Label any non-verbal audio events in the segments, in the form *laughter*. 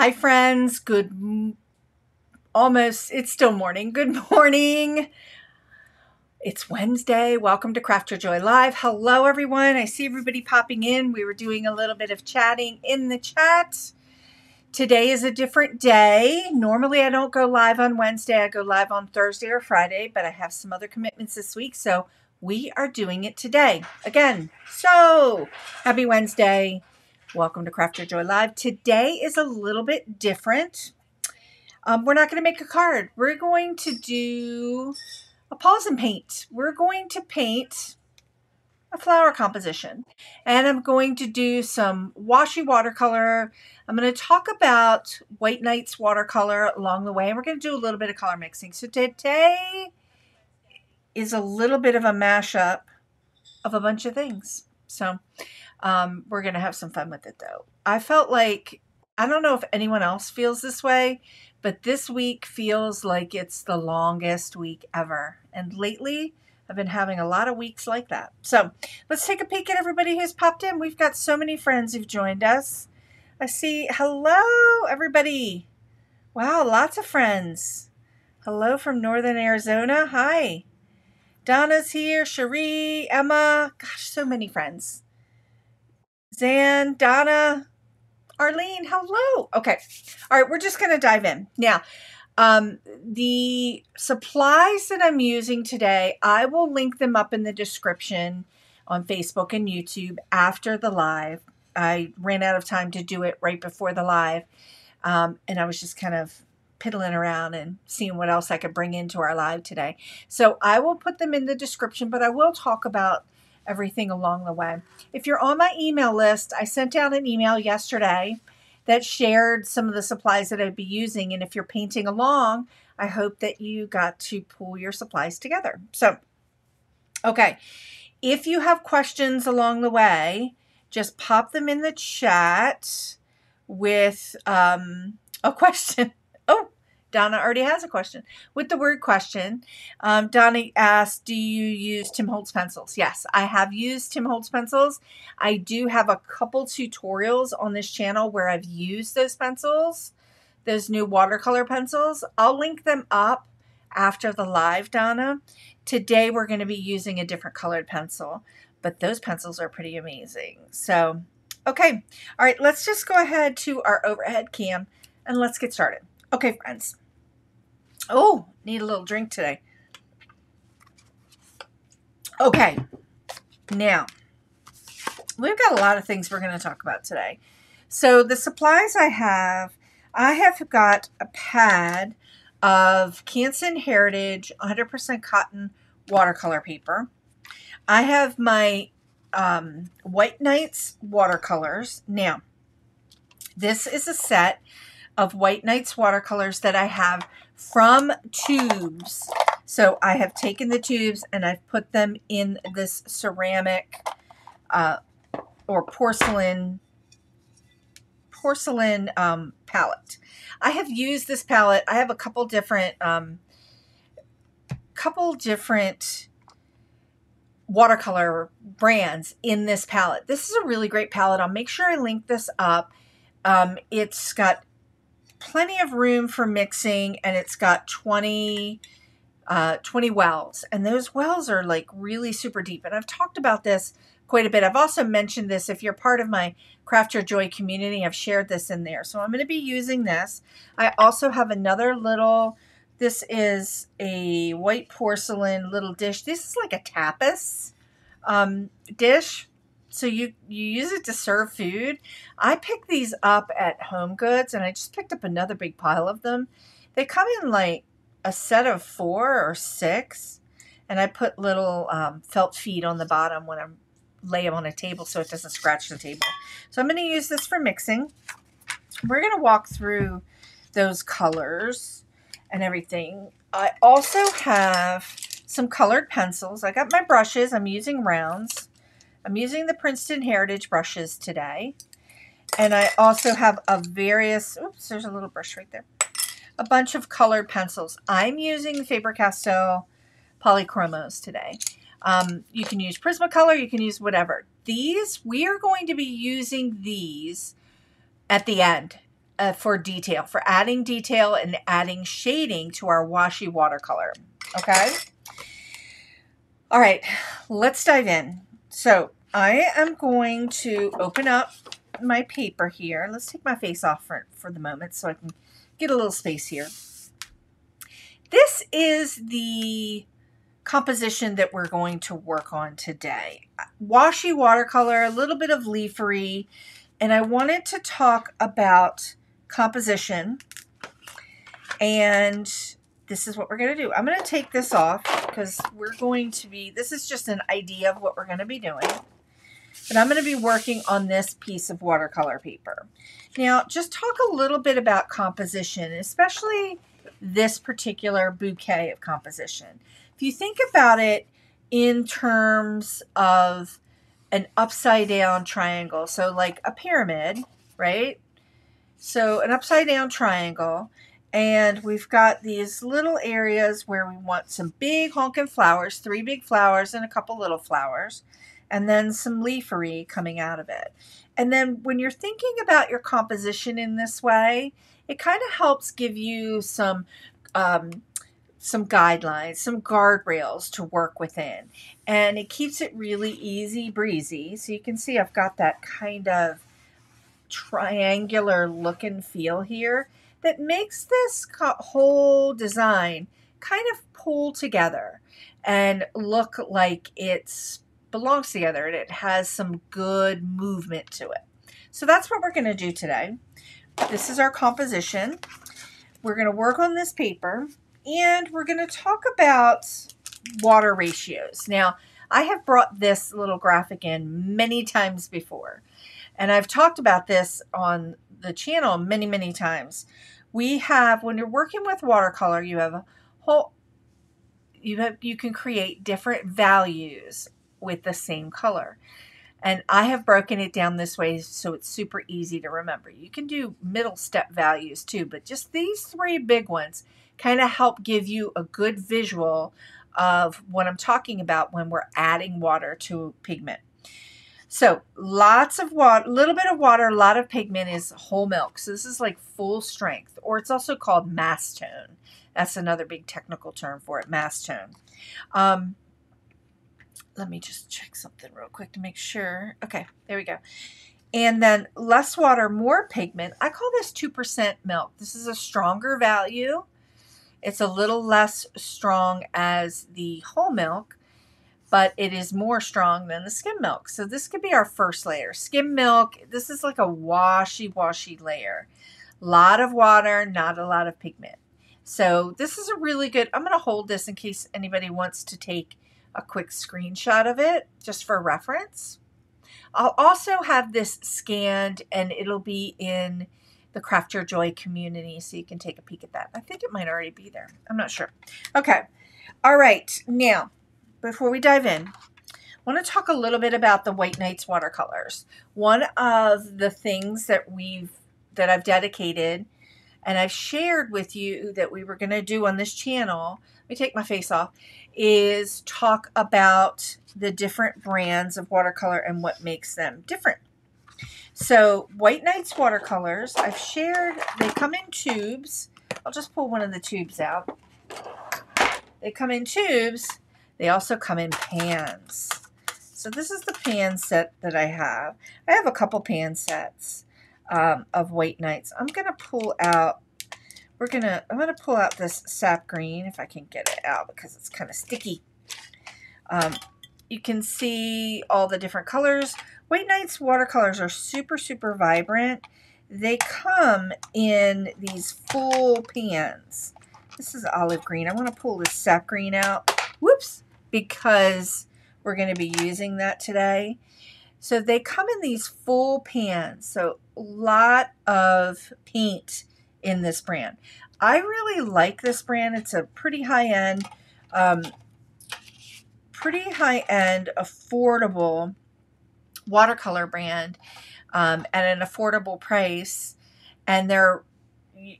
Hi, friends. Good, almost, it's still morning. Good *laughs* morning. It's Wednesday. Welcome to Craft Your Joy Live. Hello, everyone. I see everybody popping in. We were doing a little bit of chatting in the chat. Today is a different day. Normally, I don't go live on Wednesday. I go live on Thursday or Friday, but I have some other commitments this week. So we are doing it today. Again, so happy Wednesday. Welcome to Craft Your Joy Live. Today is a little bit different. Um, we're not going to make a card. We're going to do a pause and paint. We're going to paint a flower composition. And I'm going to do some washy watercolor. I'm going to talk about White Nights watercolor along the way. And we're going to do a little bit of color mixing. So today is a little bit of a mashup of a bunch of things. So um, we're going to have some fun with it though. I felt like, I don't know if anyone else feels this way, but this week feels like it's the longest week ever. And lately, I've been having a lot of weeks like that. So let's take a peek at everybody who's popped in. We've got so many friends who've joined us. I see, hello, everybody. Wow, lots of friends. Hello from Northern Arizona. Hi. Donna's here, Cherie, Emma. Gosh, so many friends. Zan, Donna, Arlene, hello. Okay. All right, we're just going to dive in. Now, um, the supplies that I'm using today, I will link them up in the description on Facebook and YouTube after the live. I ran out of time to do it right before the live, um, and I was just kind of piddling around and seeing what else I could bring into our live today. So I will put them in the description, but I will talk about everything along the way. If you're on my email list, I sent out an email yesterday that shared some of the supplies that I'd be using. And if you're painting along, I hope that you got to pull your supplies together. So, okay, if you have questions along the way, just pop them in the chat with um, a *laughs* question. Donna already has a question. With the word question, um, Donna asked, Do you use Tim Holtz pencils? Yes, I have used Tim Holtz pencils. I do have a couple tutorials on this channel where I've used those pencils, those new watercolor pencils. I'll link them up after the live, Donna. Today we're going to be using a different colored pencil, but those pencils are pretty amazing. So, okay. All right, let's just go ahead to our overhead cam and let's get started. Okay, friends. Oh, need a little drink today. Okay, now we've got a lot of things we're going to talk about today. So the supplies I have, I have got a pad of Canson Heritage 100% cotton watercolor paper. I have my um, White Nights watercolors. Now, this is a set of White Nights watercolors that I have from tubes. So I have taken the tubes and I've put them in this ceramic uh, or porcelain porcelain um, palette. I have used this palette. I have a couple different um, couple different watercolor brands in this palette. This is a really great palette. I'll make sure I link this up. Um, it's got plenty of room for mixing and it's got 20 uh, 20 wells and those wells are like really super deep and I've talked about this quite a bit. I've also mentioned this if you're part of my Craft Your Joy community, I've shared this in there. So I'm going to be using this. I also have another little, this is a white porcelain little dish. This is like a tapas um, dish so you you use it to serve food. I picked these up at Home Goods, and I just picked up another big pile of them. They come in like a set of four or six, and I put little um, felt feet on the bottom when I lay them on a table so it doesn't scratch the table. So I'm going to use this for mixing. We're going to walk through those colors and everything. I also have some colored pencils. I got my brushes. I'm using rounds. I'm using the Princeton Heritage brushes today. And I also have a various, oops, there's a little brush right there. A bunch of colored pencils. I'm using the Faber-Castell Polychromos today. Um, you can use Prismacolor, you can use whatever. These, we are going to be using these at the end. uh, for detail, for adding detail and adding shading to our washy watercolor. Okay. All right, let's dive in. So I am going to open up my paper here. Let's take my face off for, for the moment so I can get a little space here. This is the composition that we're going to work on today. Washy watercolor, a little bit of leafery, and I wanted to talk about composition and this is what we're going to do. I'm going to take this off because we're going to be, this is just an idea of what we're going to be doing. But I'm going to be working on this piece of watercolor paper. Now, just talk a little bit about composition, especially this particular bouquet of composition. If you think about it in terms of an upside down triangle, so like a pyramid, right? So an upside down triangle, and we've got these little areas where we want some big honking flowers, three big flowers and a couple little flowers, and then some leafery coming out of it. And then when you're thinking about your composition in this way, it kind of helps give you some um, some guidelines, some guardrails to work within. And it keeps it really easy breezy. So you can see I've got that kind of triangular look and feel here that makes this whole design kind of pull together and look like it belongs together and it has some good movement to it. So that's what we're going to do today. This is our composition. We're going to work on this paper and we're going to talk about water ratios. Now, I have brought this little graphic in many times before, and I've talked about this on the channel many, many times we have when you're working with watercolor you have a whole you have you can create different values with the same color and I have broken it down this way so it's super easy to remember. You can do middle step values too, but just these three big ones kind of help give you a good visual of what I'm talking about when we're adding water to pigment. So lots of water, a little bit of water, a lot of pigment is whole milk. So this is like full strength, or it's also called mass tone. That's another big technical term for it, mass tone. Um, let me just check something real quick to make sure. Okay, there we go. And then less water, more pigment. I call this 2% milk. This is a stronger value. It's a little less strong as the whole milk but it is more strong than the skim milk. So this could be our first layer. Skim milk, this is like a washy, washy layer. A lot of water, not a lot of pigment. So this is a really good, I'm going to hold this in case anybody wants to take a quick screenshot of it, just for reference. I'll also have this scanned and it'll be in the Craft Your Joy community so you can take a peek at that. I think it might already be there. I'm not sure. Okay. All right. Now, before we dive in, I want to talk a little bit about the White Nights watercolors. One of the things that we've that I've dedicated and I've shared with you that we were going to do on this channel, let me take my face off, is talk about the different brands of watercolor and what makes them different. So White Nights watercolors, I've shared, they come in tubes. I'll just pull one of the tubes out. They come in tubes they also come in pans. So this is the pan set that I have. I have a couple pan sets um, of White Nights. I'm going to pull out, we're going to, I'm going to pull out this sap green if I can get it out because it's kind of sticky. Um, you can see all the different colors. White Nights watercolors are super, super vibrant. They come in these full pans. This is olive green. I want to pull this sap green out. Whoops because we're going to be using that today. So they come in these full pans. So a lot of paint in this brand. I really like this brand. It's a pretty high end, um, pretty high end, affordable watercolor brand um, at an affordable price. And they're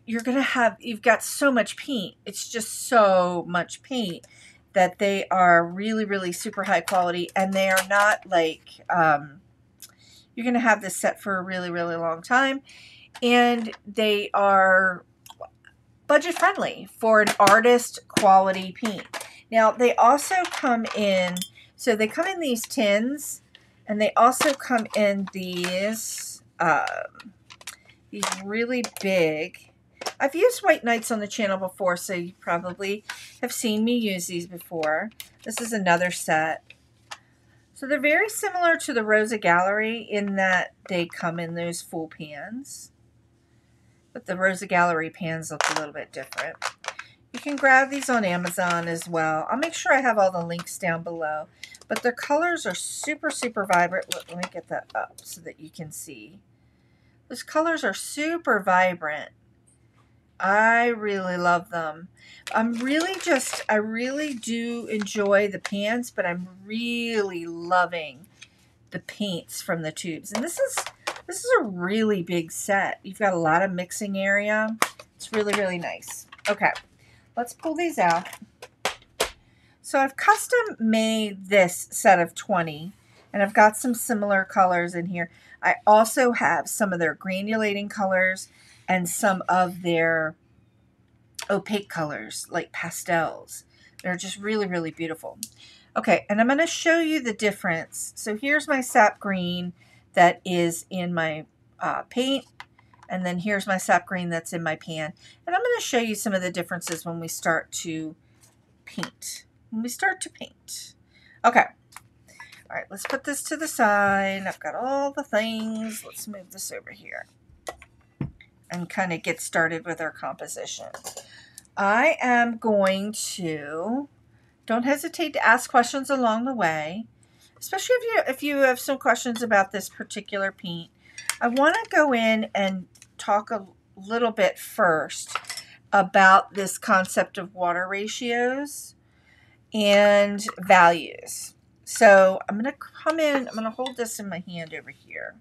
you're going to have, you've got so much paint. It's just so much paint that they are really, really super high quality and they are not like, um, you're going to have this set for a really, really long time. and they are budget friendly for an artist quality paint. Now they also come in, so they come in these tins and they also come in these, um, these really big, I've used White Nights on the channel before, so you probably have seen me use these before. This is another set. So they're very similar to the Rosa Gallery in that they come in those full pans. But the Rosa Gallery pans look a little bit different. You can grab these on Amazon as well. I'll make sure I have all the links down below. But their colors are super, super vibrant. Let me get that up so that you can see. Those colors are super vibrant. I really love them. I'm really just, I really do enjoy the pans, but I'm really loving the paints from the tubes. And this is, this is a really big set. You've got a lot of mixing area. It's really, really nice. Okay. Let's pull these out. So I've custom made this set of 20 and I've got some similar colors in here. I also have some of their granulating colors and some of their opaque colors like pastels. They're just really, really beautiful. Okay, and I'm going to show you the difference. So here's my sap green that is in my uh, paint and then here's my sap green that's in my pan. And I'm going to show you some of the differences when we start to paint. When we start to paint. Okay. All right, let's put this to the side. I've got all the things. Let's move this over here and kind of get started with our composition. I am going to, don't hesitate to ask questions along the way, especially if you, if you have some questions about this particular paint. I want to go in and talk a little bit first about this concept of water ratios and values. So I'm going to come in, I'm going to hold this in my hand over here.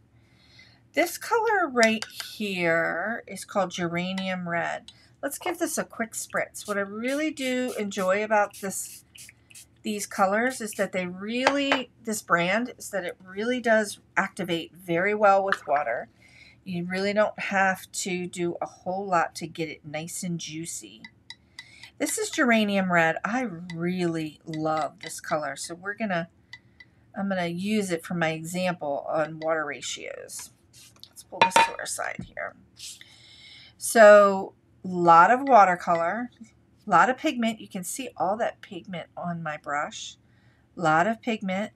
This color right here is called geranium red. Let's give this a quick spritz. What I really do enjoy about this these colors is that they really, this brand, is that it really does activate very well with water. You really don't have to do a whole lot to get it nice and juicy. This is geranium red. I really love this color. So we're going to, I'm going to use it for my example on water ratios. Let's pull this to our side here. So a lot of watercolor, a lot of pigment. You can see all that pigment on my brush. A lot of pigment.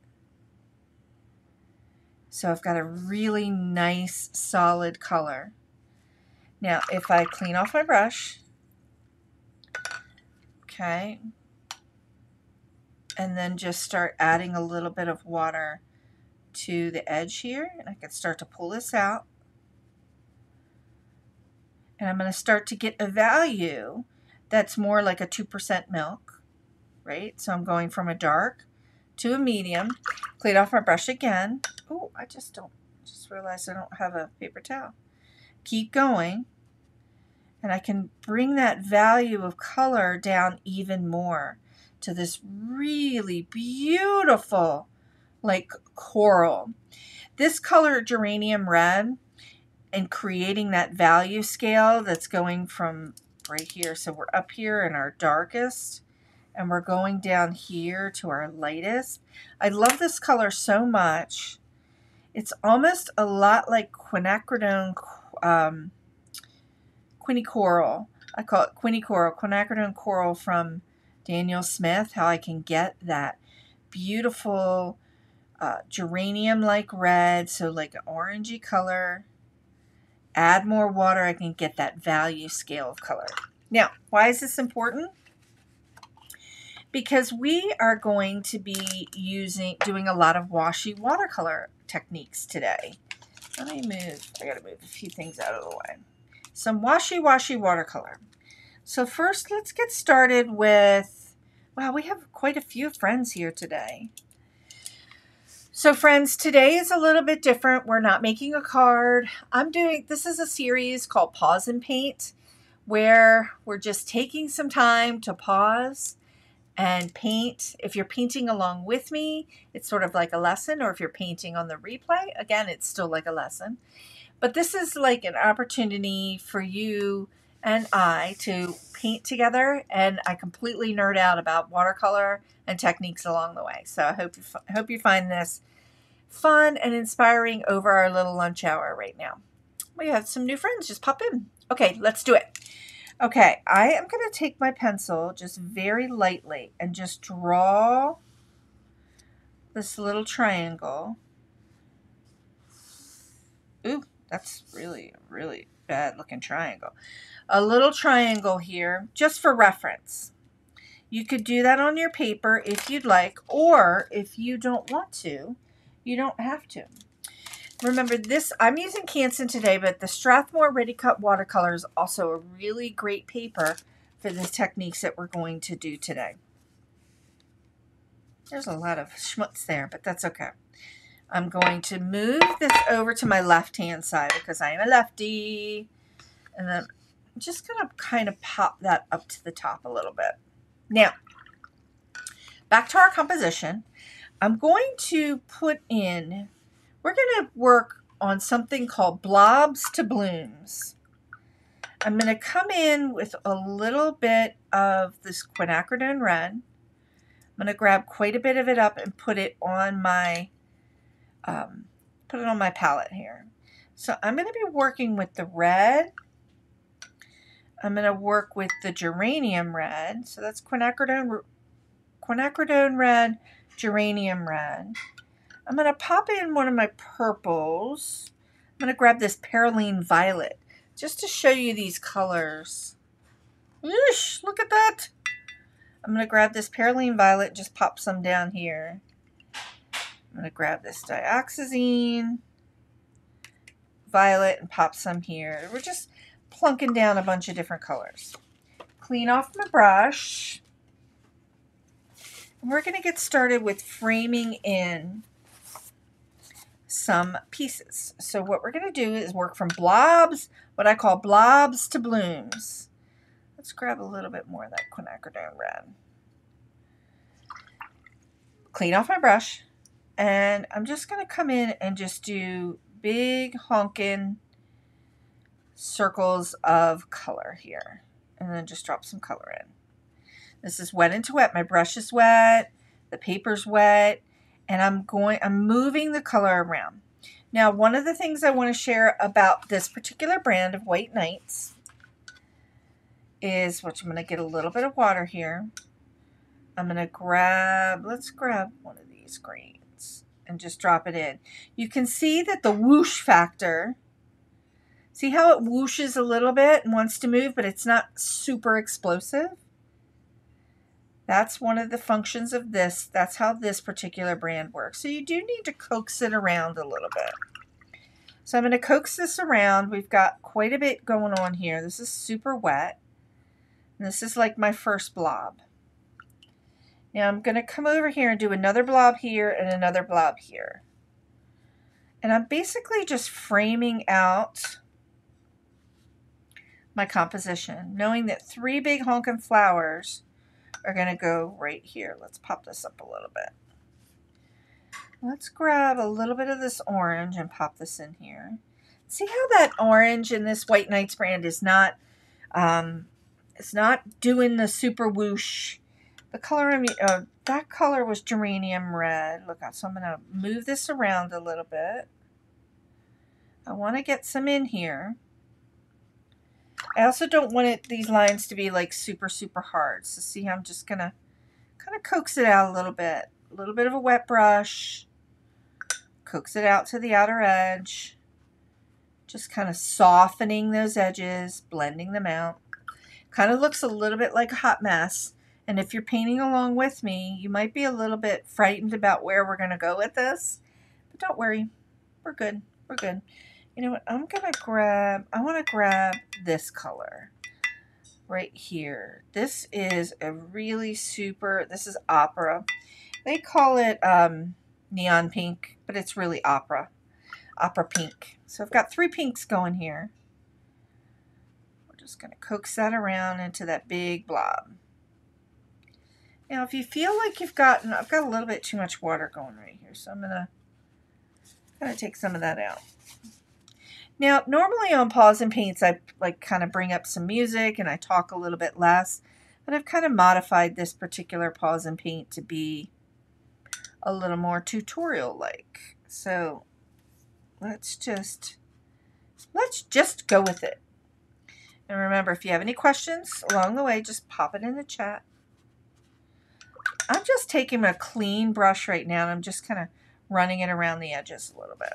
So I've got a really nice solid color. Now if I clean off my brush, okay, and then just start adding a little bit of water to the edge here, and I can start to pull this out. And I'm going to start to get a value that's more like a 2% milk, right? So I'm going from a dark to a medium. Clean off my brush again. Oh, I just don't, just realized I don't have a paper towel. Keep going. And I can bring that value of color down even more to this really beautiful, like coral. This color, geranium red, and creating that value scale that's going from right here. So we're up here in our darkest and we're going down here to our lightest. I love this color so much. It's almost a lot like quinacridone um, quinicoral. I call it quinicoral, quinacridone coral from Daniel Smith, how I can get that beautiful uh, geranium-like red, so like an orangey color. Add more water, I can get that value scale of color. Now, why is this important? because we are going to be using doing a lot of washy watercolor techniques today. Let me move, I gotta move a few things out of the way. Some washy washy watercolor. So first let's get started with, wow, we have quite a few friends here today. So friends, today is a little bit different. We're not making a card. I'm doing, this is a series called Pause and Paint, where we're just taking some time to pause and paint. If you're painting along with me, it's sort of like a lesson, or if you're painting on the replay, again, it's still like a lesson. But this is like an opportunity for you and I to paint together, and I completely nerd out about watercolor and techniques along the way. So I hope you, I hope you find this fun and inspiring over our little lunch hour right now. We have some new friends. Just pop in. Okay, let's do it. Okay, I am going to take my pencil just very lightly and just draw this little triangle. Ooh, that's really, really bad looking triangle. A little triangle here, just for reference. You could do that on your paper if you'd like, or if you don't want to, you don't have to. Remember this, I'm using Canson today, but the Strathmore Ready Cut Watercolor is also a really great paper for the techniques that we're going to do today. There's a lot of schmutz there, but that's okay. I'm going to move this over to my left-hand side because I am a lefty. And then I'm just going to kind of pop that up to the top a little bit. Now, back to our composition. I'm going to put in we're going to work on something called blobs to blooms. I'm going to come in with a little bit of this quinacridone red. I'm going to grab quite a bit of it up and put it on my um, put it on my palette here. So I'm going to be working with the red. I'm going to work with the geranium red. So that's quinacridone, quinacridone red, geranium red. I'm going to pop in one of my purples. I'm going to grab this Perylene Violet just to show you these colors. Yeesh, look at that. I'm going to grab this Perylene Violet, just pop some down here. I'm going to grab this Dioxazine Violet and pop some here. We're just plunking down a bunch of different colors. Clean off my brush. And we're going to get started with framing in some pieces. So what we're going to do is work from blobs, what I call blobs to blooms. Let's grab a little bit more of that quinacridone red. Clean off my brush. And I'm just going to come in and just do big honking circles of color here. And then just drop some color in. This is wet into wet. My brush is wet. The paper's wet and I'm going, I'm moving the color around. Now, one of the things I want to share about this particular brand of White Nights is, which I'm going to get a little bit of water here. I'm going to grab, let's grab one of these greens and just drop it in. You can see that the whoosh factor, see how it whooshes a little bit and wants to move, but it's not super explosive? That's one of the functions of this. That's how this particular brand works. So you do need to coax it around a little bit. So I'm going to coax this around. We've got quite a bit going on here. This is super wet. And this is like my first blob. Now I'm going to come over here and do another blob here and another blob here. And I'm basically just framing out my composition, knowing that three big honking flowers are going to go right here. Let's pop this up a little bit. Let's grab a little bit of this orange and pop this in here. See how that orange in this White Nights brand is not, um, it's not doing the super whoosh. The color, uh, that color was geranium red. Look so I'm going to move this around a little bit. I want to get some in here. I also don't want it these lines to be like super, super hard. So see I'm just going to kind of coax it out a little bit. A little bit of a wet brush. Coax it out to the outer edge. Just kind of softening those edges, blending them out. Kind of looks a little bit like a hot mess. And if you're painting along with me, you might be a little bit frightened about where we're going to go with this. But don't worry. We're good. We're good. You know what? I'm going to grab, I want to grab this color right here. This is a really super, this is opera. They call it um, neon pink, but it's really opera. Opera pink. So I've got three pinks going here. We're just going to coax that around into that big blob. Now, if you feel like you've gotten, I've got a little bit too much water going right here, so I'm going to kind of take some of that out. Now, normally on Pause and Paints, I like kind of bring up some music and I talk a little bit less, but I've kind of modified this particular Pause and Paint to be a little more tutorial-like. So let's just, let's just go with it. And remember, if you have any questions along the way, just pop it in the chat. I'm just taking a clean brush right now and I'm just kind of running it around the edges a little bit.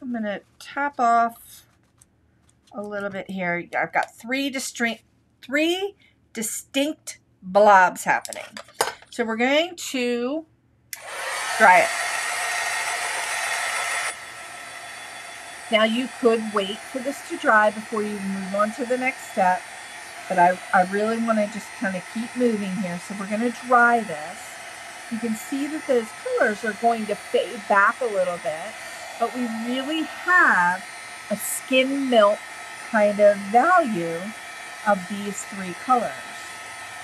I'm going to tap off a little bit here. I've got three distinct, three distinct blobs happening. So we're going to dry it. Now you could wait for this to dry before you move on to the next step, but I, I really want to just kind of keep moving here. So we're going to dry this. You can see that those colors are going to fade back a little bit but we really have a skin milk kind of value of these three colors.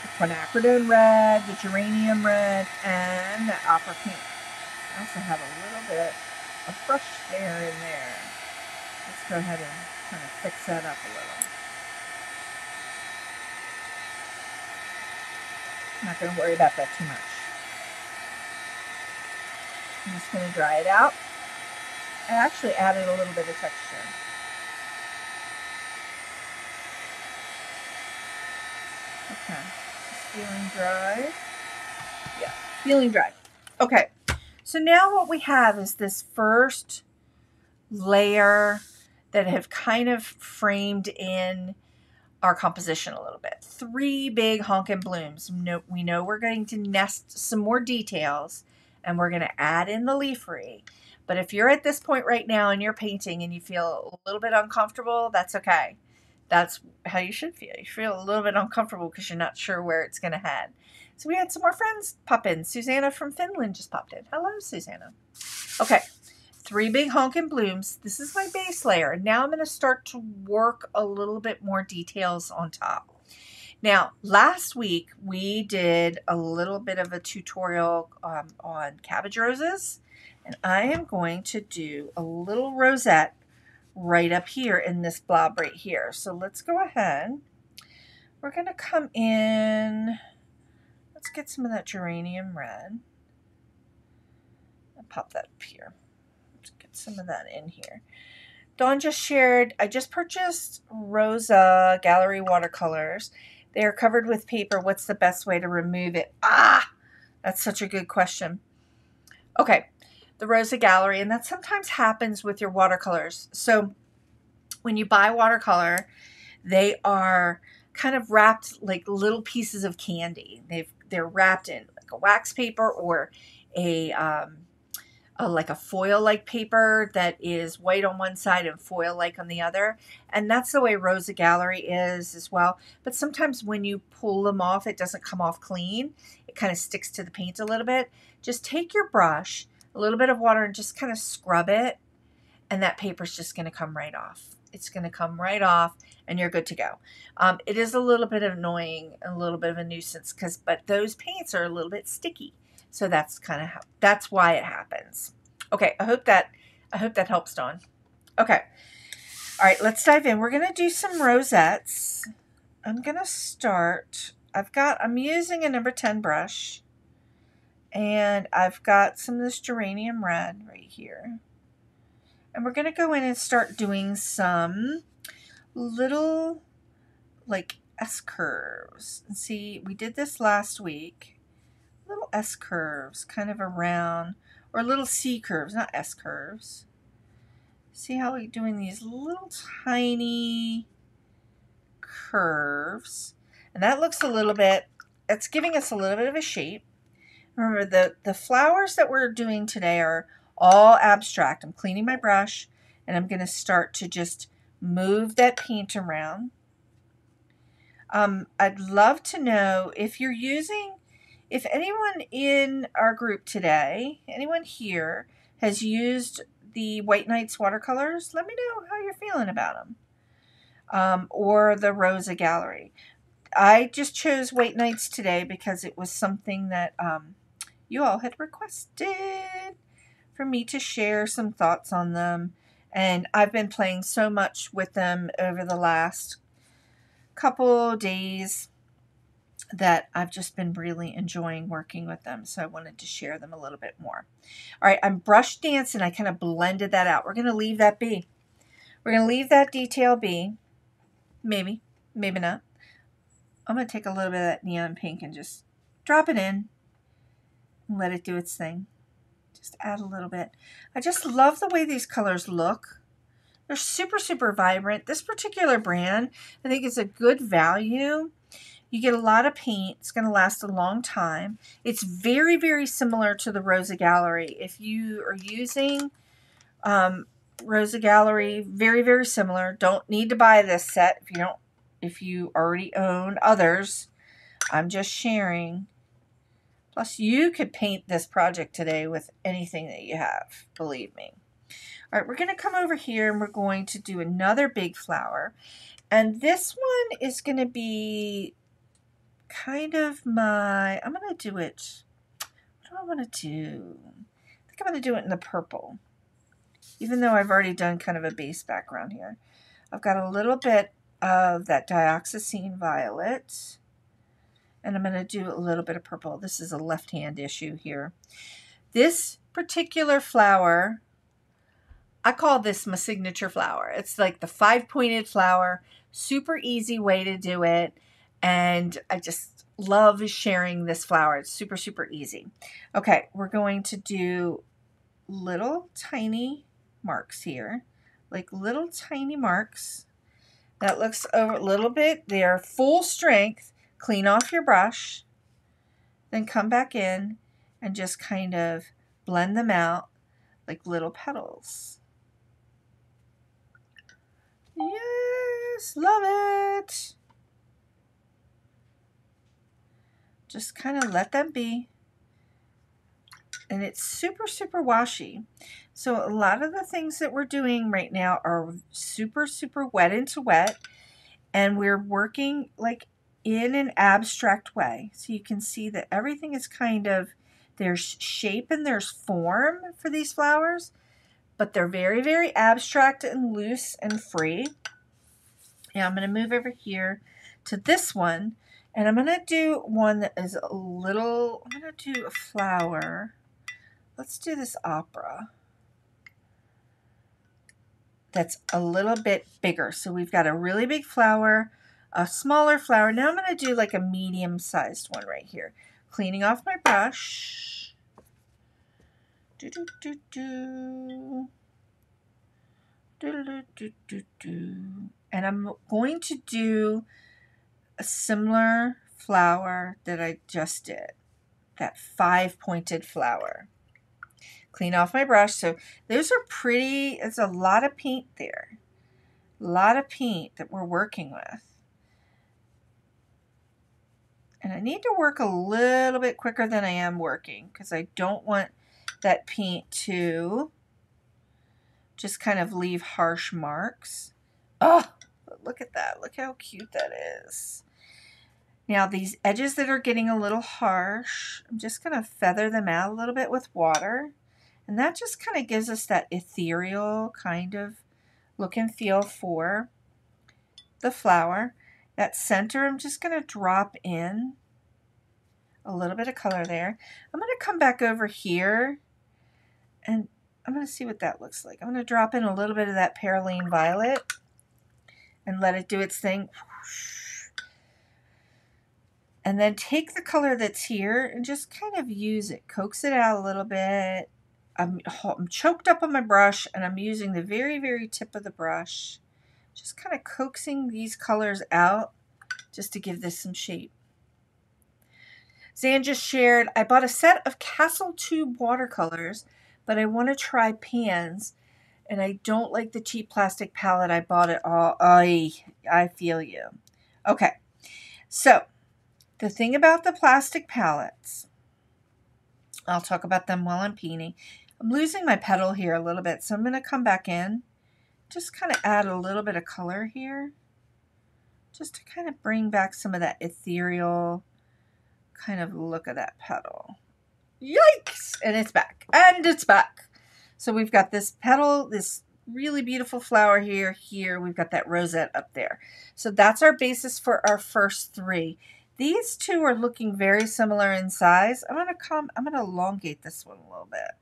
The quinacridone red, the geranium red, and the opera pink. I also have a little bit of fresh hair in there. Let's go ahead and kind of fix that up a little. I'm not going to worry about that too much. I'm just going to dry it out. I actually added a little bit of texture. Okay, feeling dry. Yeah, feeling dry. Okay, so now what we have is this first layer that have kind of framed in our composition a little bit. Three big honkin' blooms. We know we're going to nest some more details and we're going to add in the leafery. But if you're at this point right now and you're painting and you feel a little bit uncomfortable, that's okay. That's how you should feel. You feel a little bit uncomfortable because you're not sure where it's going to head. So we had some more friends pop in. Susanna from Finland just popped in. Hello, Susanna. Okay, three big honkin' blooms. This is my base layer. Now I'm going to start to work a little bit more details on top. Now, last week we did a little bit of a tutorial um, on cabbage roses and I am going to do a little rosette right up here in this blob right here. So let's go ahead. We're going to come in. Let's get some of that geranium red. I'll pop that up here. Some of that in here. Dawn just shared, I just purchased Rosa Gallery watercolors. They are covered with paper. What's the best way to remove it? Ah, that's such a good question. Okay, the Rosa Gallery, and that sometimes happens with your watercolors. So when you buy watercolor, they are kind of wrapped like little pieces of candy. They've they're wrapped in like a wax paper or a, um, a like a foil like paper that is white on one side and foil like on the other. And that's the way Rosa Gallery is as well. But sometimes when you pull them off, it doesn't come off clean. It kind of sticks to the paint a little bit. Just take your brush a little bit of water and just kind of scrub it and that paper's just going to come right off. It's going to come right off and you're good to go. Um, it is a little bit annoying, a little bit of a nuisance because, but those paints are a little bit sticky. So that's kind of how, that's why it happens. Okay. I hope that, I hope that helps Dawn. Okay. All right, let's dive in. We're going to do some rosettes. I'm going to start, I've got, I'm using a number 10 brush. And I've got some of this geranium red right here. And we're going to go in and start doing some little like S curves. See, we did this last week. Little S curves kind of around, or little C curves, not S curves. See how we're doing these little tiny curves. And that looks a little bit, it's giving us a little bit of a shape. Remember, the, the flowers that we're doing today are all abstract. I'm cleaning my brush, and I'm going to start to just move that paint around. Um, I'd love to know if you're using, if anyone in our group today, anyone here, has used the White Nights watercolors, let me know how you're feeling about them. Um, or the Rosa Gallery. I just chose White Nights today because it was something that um, you all had requested for me to share some thoughts on them. And I've been playing so much with them over the last couple days that I've just been really enjoying working with them. So I wanted to share them a little bit more. All right, I'm brush dancing. I kind of blended that out. We're going to leave that be. We're going to leave that detail be. Maybe, maybe not. I'm going to take a little bit of that neon pink and just drop it in and let it do its thing. Just add a little bit. I just love the way these colors look. They're super, super vibrant. This particular brand, I think is a good value. You get a lot of paint. It's going to last a long time. It's very, very similar to the Rosa Gallery. If you are using um, Rosa Gallery, very, very similar. Don't need to buy this set if you don't, if you already own others. I'm just sharing. Plus, you could paint this project today with anything that you have, believe me. All right, we're going to come over here and we're going to do another big flower. And this one is going to be kind of my, I'm going to do it, what do I want to do? I think I'm going to do it in the purple. Even though I've already done kind of a base background here. I've got a little bit of that dioxazine violet. And I'm going to do a little bit of purple. This is a left hand issue here. This particular flower, I call this my signature flower. It's like the five pointed flower, super easy way to do it and I just love sharing this flower. It's super, super easy. Okay, we're going to do little tiny marks here, like little tiny marks. That looks a little bit, they're full strength. Clean off your brush, then come back in and just kind of blend them out like little petals. Yes, love it. Just kind of let them be. And it's super, super washy. So a lot of the things that we're doing right now are super, super wet into wet. And we're working like in an abstract way. So you can see that everything is kind of, there's shape and there's form for these flowers, but they're very, very abstract and loose and free. Now I'm going to move over here to this one and I'm going to do one that is a little, I'm going to do a flower. Let's do this opera. That's a little bit bigger. So we've got a really big flower, a smaller flower. Now I'm going to do like a medium-sized one right here. Cleaning off my brush. Do, do, do, do. Do, do, do, do, do. And I'm going to do a similar flower that I just did, that five pointed flower. Clean off my brush. So those are pretty, it's a lot of paint there. A lot of paint that we're working with. And I need to work a little bit quicker than I am working because I don't want that paint to just kind of leave harsh marks. Oh, look at that. Look how cute that is. Now these edges that are getting a little harsh, I'm just going to feather them out a little bit with water. And that just kind of gives us that ethereal kind of look and feel for the flower. That center, I'm just going to drop in a little bit of color there. I'm going to come back over here and I'm going to see what that looks like. I'm going to drop in a little bit of that Perylene Violet and let it do its thing. And then take the color that's here and just kind of use it. Coax it out a little bit. I'm, I'm choked up on my brush and I'm using the very, very tip of the brush. Just kind of coaxing these colors out just to give this some shape. Zan just shared, I bought a set of Castle Tube watercolors, but I want to try pans, and I don't like the cheap plastic palette. I bought it all. I, I feel you. Okay, so the thing about the plastic palettes, I'll talk about them while I'm painting. I'm losing my petal here a little bit, so I'm going to come back in. Just kind of add a little bit of color here. just to kind of bring back some of that ethereal kind of look of that petal. Yikes! And it's back. And it's back. So we've got this petal, this really beautiful flower here, here. We've got that rosette up there. So that's our basis for our first three. These two are looking very similar in size. I'm gonna come, I'm gonna elongate this one a little bit.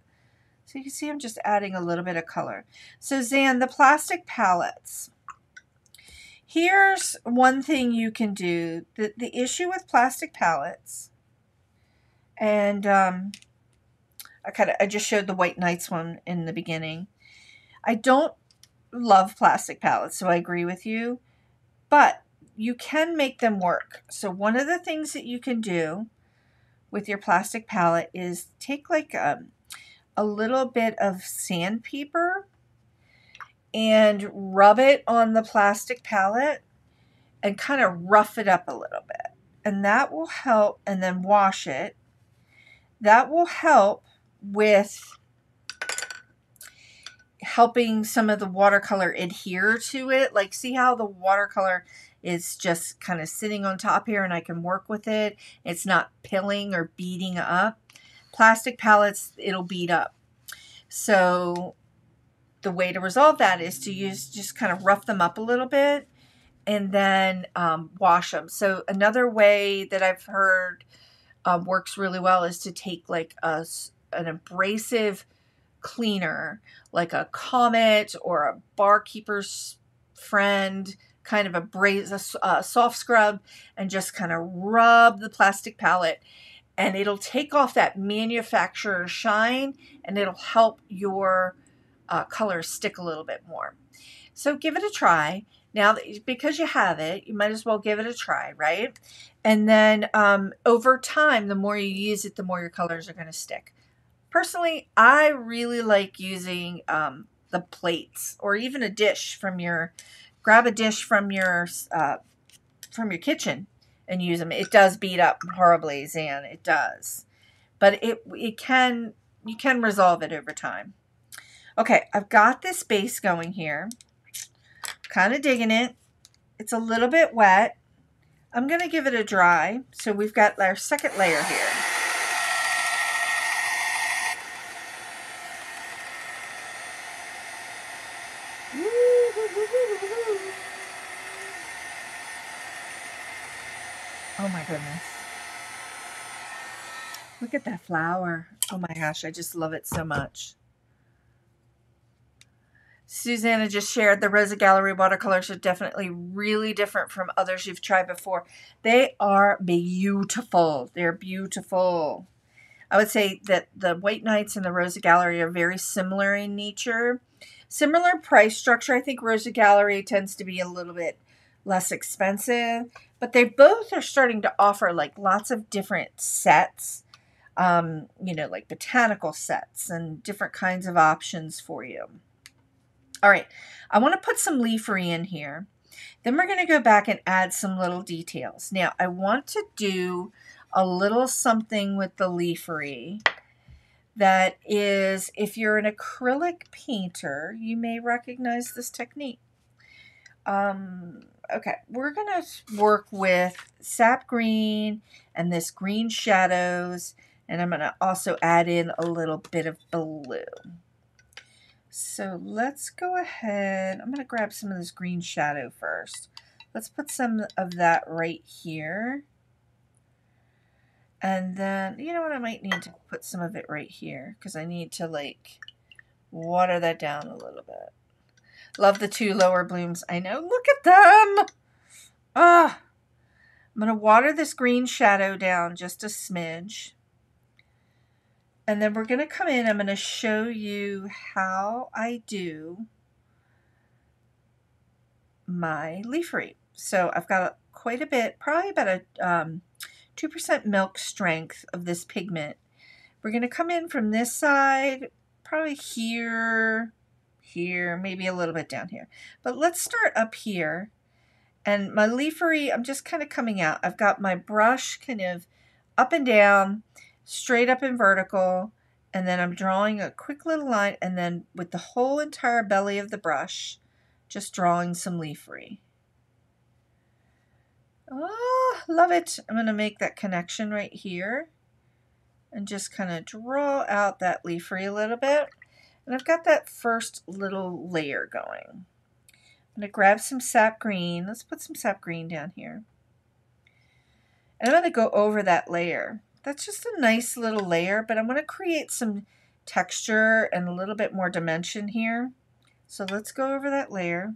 So you can see I'm just adding a little bit of color. So Zan, the plastic palettes. Here's one thing you can do. The, the issue with plastic palettes, and um, I kind of I just showed the White Nights one in the beginning. I don't love plastic palettes, so I agree with you, but you can make them work. So one of the things that you can do with your plastic palette is take like a, um, a little bit of sandpaper and rub it on the plastic palette and kind of rough it up a little bit. And that will help, and then wash it. That will help with helping some of the watercolor adhere to it. Like see how the watercolor is just kind of sitting on top here and I can work with it. It's not pilling or beating up. Plastic palettes, it'll beat up. So the way to resolve that is to use just kind of rough them up a little bit and then um, wash them. So another way that I've heard um, works really well is to take like a, an abrasive cleaner, like a Comet or a barkeeper's friend, kind of abrasive, a, a soft scrub, and just kind of rub the plastic palette and it'll take off that manufacturer shine and it'll help your uh, colors stick a little bit more. So give it a try. Now, because you have it, you might as well give it a try, right? And then um, over time, the more you use it, the more your colors are going to stick. Personally, I really like using um, the plates or even a dish from your, grab a dish from your, uh, from your kitchen and use them. It does beat up horribly, Zan. It does. But it, it can, you can resolve it over time. Okay, I've got this base going here. Kind of digging it. It's a little bit wet. I'm going to give it a dry. So we've got our second layer here. Oh my goodness. Look at that flower. Oh my gosh, I just love it so much. Susanna just shared the Rosa Gallery watercolors are definitely really different from others you've tried before. They are beautiful. They're beautiful. I would say that the White Nights and the Rosa Gallery are very similar in nature. Similar price structure. I think Rosa Gallery tends to be a little bit less expensive, but they both are starting to offer like lots of different sets, um, you know, like botanical sets and different kinds of options for you. All right, I want to put some leafery in here. Then we're going to go back and add some little details. Now, I want to do a little something with the leafery that is, if you're an acrylic painter, you may recognize this technique. Um, okay, we're going to work with sap green and this green shadows, and I'm going to also add in a little bit of blue. So let's go ahead. I'm going to grab some of this green shadow first. Let's put some of that right here. And then, you know what, I might need to put some of it right here because I need to like water that down a little bit. Love the two lower blooms. I know. Look at them. Ah, I'm going to water this green shadow down just a smidge. And then we're going to come in, I'm going to show you how I do my leafery. So I've got quite a bit, probably about a 2% um, milk strength of this pigment. We're going to come in from this side, probably here, here, maybe a little bit down here. But let's start up here. And my leafery, I'm just kind of coming out. I've got my brush kind of up and down straight up and vertical and then I'm drawing a quick little line and then with the whole entire belly of the brush just drawing some leafery. Oh, love it. I'm going to make that connection right here and just kind of draw out that leafery a little bit. And I've got that first little layer going. I'm going to grab some sap green. Let's put some sap green down here. And I'm going to go over that layer. That's just a nice little layer, but I'm going to create some texture and a little bit more dimension here. So let's go over that layer.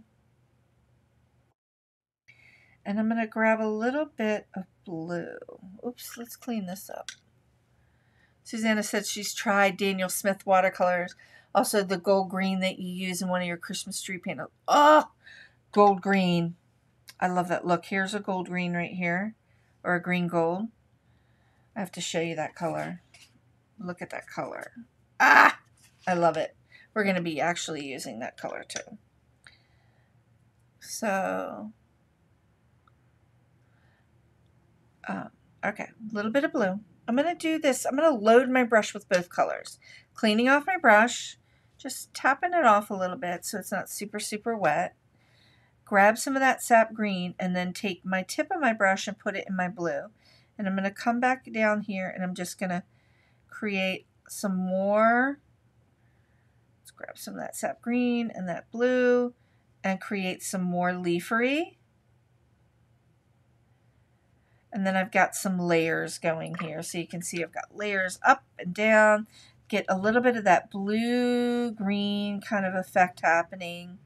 And I'm going to grab a little bit of blue. Oops, let's clean this up. Susanna said she's tried Daniel Smith watercolors. Also, the gold green that you use in one of your Christmas tree paintings. Oh, gold green. I love that look. Here's a gold green right here, or a green gold. I have to show you that color. Look at that color. Ah, I love it. We're going to be actually using that color too. So, uh, okay, a little bit of blue. I'm going to do this. I'm going to load my brush with both colors. Cleaning off my brush, just tapping it off a little bit so it's not super, super wet. Grab some of that sap green and then take my tip of my brush and put it in my blue. And I'm going to come back down here and I'm just going to create some more. Let's grab some of that sap green and that blue and create some more leafery. And then I've got some layers going here. So you can see I've got layers up and down. Get a little bit of that blue-green kind of effect happening.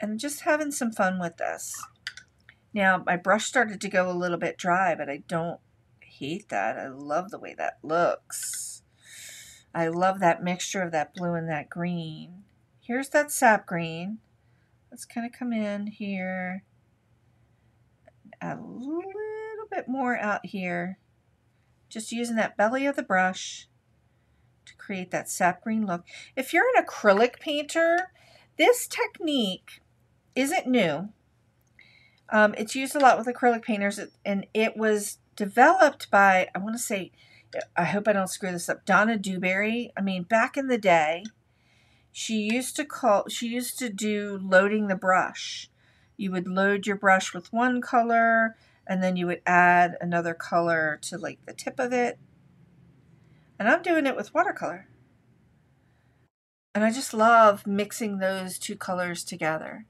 And just having some fun with this. Now, my brush started to go a little bit dry, but I don't hate that. I love the way that looks. I love that mixture of that blue and that green. Here's that sap green. Let's kind of come in here. Add a little bit more out here. Just using that belly of the brush create that sap green look. If you're an acrylic painter, this technique isn't new. Um, it's used a lot with acrylic painters, and it was developed by, I want to say, I hope I don't screw this up, Donna Dewberry. I mean, back in the day, she used to call, she used to do loading the brush. You would load your brush with one color, and then you would add another color to like the tip of it. And I'm doing it with watercolor. And I just love mixing those two colors together.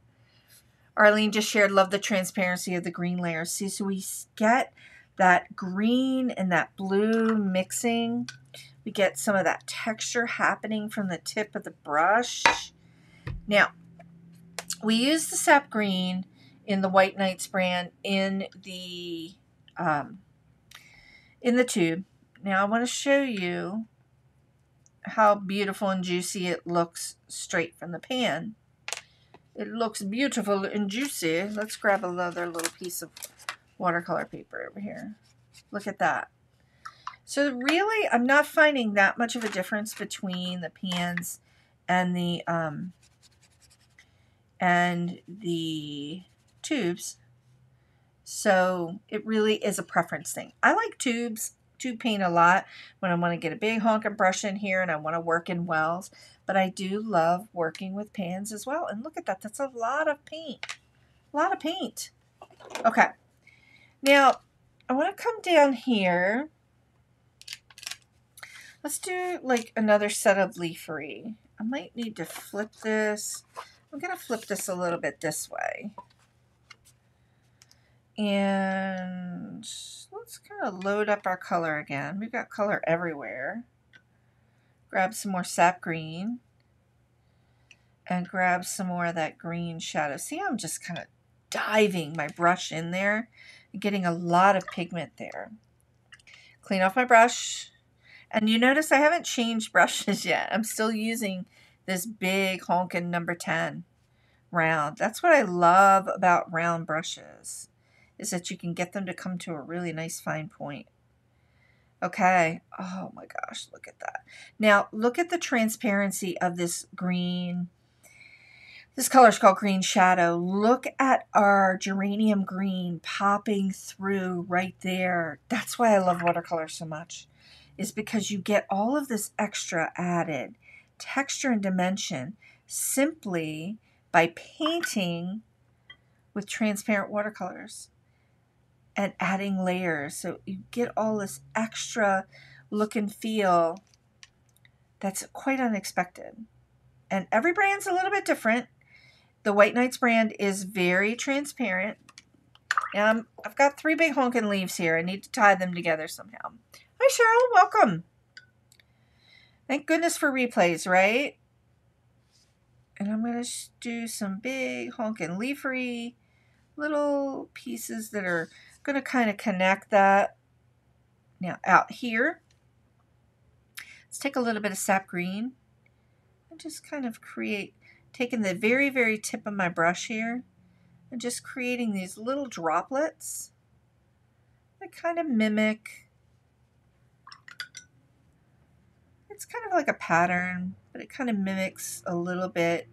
Arlene just shared, love the transparency of the green layers. See, so we get that green and that blue mixing. We get some of that texture happening from the tip of the brush. Now, we use the sap green in the White Nights brand in the um, in the tube. Now I want to show you how beautiful and juicy it looks straight from the pan. It looks beautiful and juicy. Let's grab another little piece of watercolor paper over here. Look at that. So really, I'm not finding that much of a difference between the pans and the um, and the tubes. So it really is a preference thing. I like tubes, tube paint a lot when I want to get a big honking brush in here and I want to work in wells. But I do love working with pans as well. And look at that. That's a lot of paint. A lot of paint. Okay. Now, I want to come down here. Let's do like another set of leafery. I might need to flip this. I'm going to flip this a little bit this way. And let's kind of load up our color again. We've got color everywhere. Grab some more sap green. And grab some more of that green shadow. See, I'm just kind of diving my brush in there. getting a lot of pigment there. Clean off my brush. And you notice I haven't changed brushes *laughs* yet. I'm still using this big honkin' number 10 round. That's what I love about round brushes is that you can get them to come to a really nice fine point. Okay. Oh my gosh, look at that. Now, look at the transparency of this green. This color is called Green Shadow. Look at our geranium green popping through right there. That's why I love watercolor so much, is because you get all of this extra added texture and dimension simply by painting with transparent watercolors. And adding layers so you get all this extra look and feel that's quite unexpected. And every brand's a little bit different. The White Nights brand is very transparent. Um, I've got three big honkin' leaves here. I need to tie them together somehow. Hi, Cheryl. Welcome. Thank goodness for replays, right? And I'm going to do some big honkin' leafery little pieces that are going to kind of connect that. Now, out here, let's take a little bit of sap green and just kind of create, taking the very, very tip of my brush here and just creating these little droplets that kind of mimic it's kind of like a pattern but it kind of mimics a little bit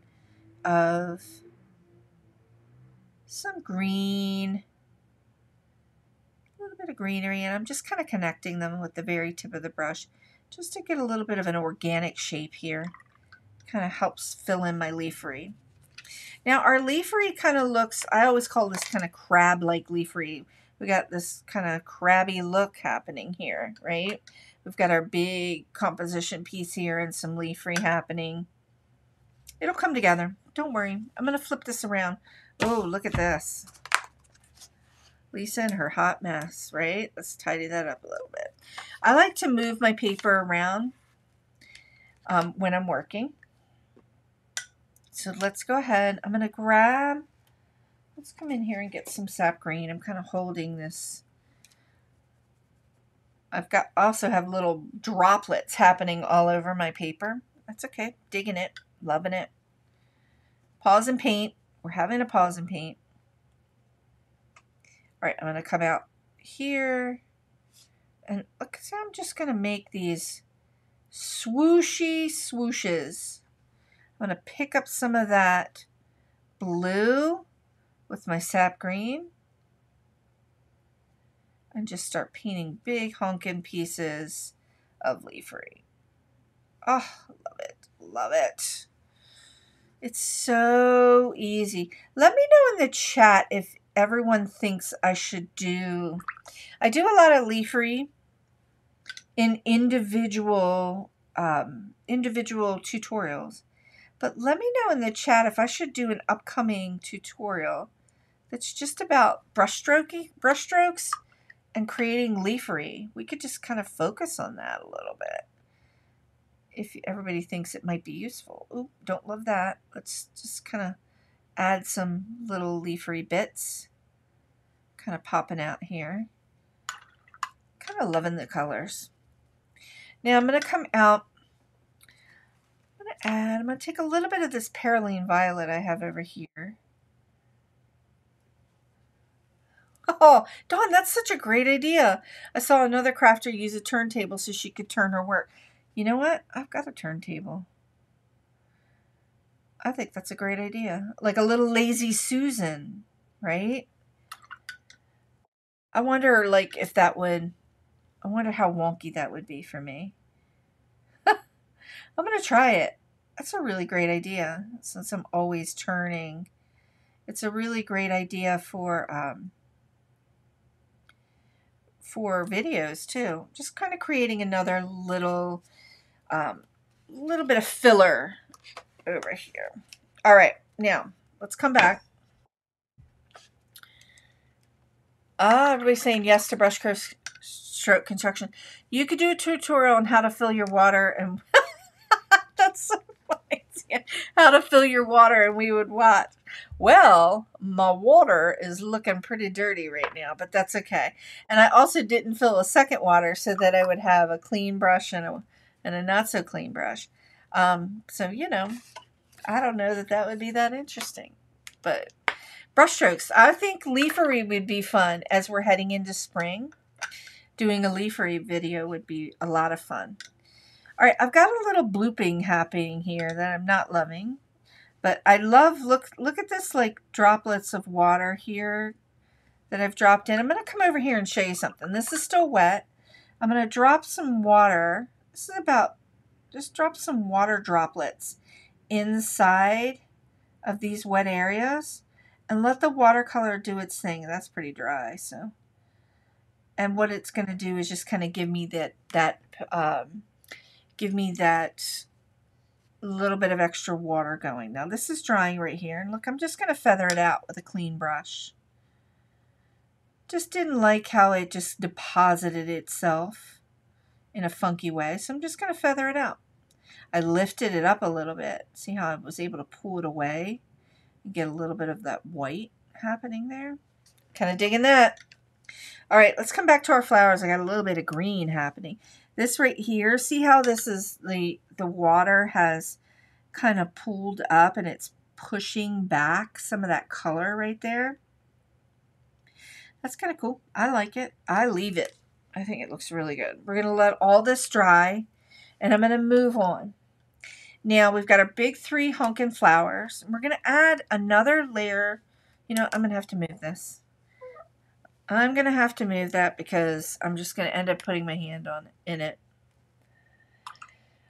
of some green bit of greenery and I'm just kind of connecting them with the very tip of the brush just to get a little bit of an organic shape here kind of helps fill in my leafery now our leafery kind of looks, I always call this kind of crab-like leafery. We got this kind of crabby look happening here, right? We've got our big composition piece here and some leafery happening. It'll come together. Don't worry. I'm going to flip this around. Oh, look at this. Lisa and her hot mess, right? Let's tidy that up a little bit. I like to move my paper around um, when I'm working. So let's go ahead. I'm going to grab, let's come in here and get some sap green. I'm kind of holding this. I've got also have little droplets happening all over my paper. That's okay. Digging it. Loving it. Pause and paint. We're having a pause and paint. All right, I'm going to come out here. And look, see, I'm just going to make these swooshy swooshes. I'm going to pick up some of that blue with my sap green and just start painting big honkin' pieces of leafery. Oh, ah, love it. Love it. It's so easy. Let me know in the chat if everyone thinks I should do... I do a lot of leafery in individual um, individual tutorials. But let me know in the chat if I should do an upcoming tutorial that's just about brushstrokey, brushstrokes and creating leafery. We could just kind of focus on that a little bit. If everybody thinks it might be useful. Ooh, don't love that. Let's just kind of add some little leafery bits. Kind of popping out here. Kind of loving the colors. Now I'm going to come out I'm going to add I'm going to take a little bit of this Perylene Violet I have over here. Oh, Dawn, that's such a great idea. I saw another crafter use a turntable so she could turn her work. You know what? I've got a turntable. I think that's a great idea. Like a little lazy Susan, right? I wonder, like, if that would... I wonder how wonky that would be for me. *laughs* I'm going to try it. That's a really great idea. Since I'm always turning, it's a really great idea for um, for videos too. Just kind of creating another little um, little bit of filler over here. All right, now let's come back. Ah, uh, everybody's saying yes to brush stroke construction. You could do a tutorial on how to fill your water and *laughs* that's so how to fill your water and we would watch. Well, my water is looking pretty dirty right now, but that's okay. And I also didn't fill a second water so that I would have a clean brush and a, and a not so clean brush. Um, so, you know, I don't know that that would be that interesting. But brushstrokes, I think leafery would be fun as we're heading into spring. Doing a leafery video would be a lot of fun. All right, I've got a little blooping happening here that I'm not loving. But I love, look, look at this like droplets of water here that I've dropped in. I'm going to come over here and show you something. This is still wet. I'm going to drop some water. This is about, just drop some water droplets inside of these wet areas and let the watercolor do its thing. That's pretty dry, so and what it's going to do is just kind of give me that that um, give me that little bit of extra water going. Now this is drying right here and look I'm just going to feather it out with a clean brush. Just didn't like how it just deposited itself in a funky way so I'm just going to feather it out. I lifted it up a little bit. See how I was able to pull it away and get a little bit of that white happening there? Kind of digging that. All right, let's come back to our flowers. I got a little bit of green happening. This right here, see how this is the, the water has kind of pulled up and it's pushing back some of that color right there. That's kind of cool. I like it. I leave it. I think it looks really good. We're going to let all this dry and I'm going to move on. Now we've got our big three honkin' flowers. We're going to add another layer. You know, I'm going to have to move this. I'm going to have to move that because I'm just going to end up putting my hand on in it.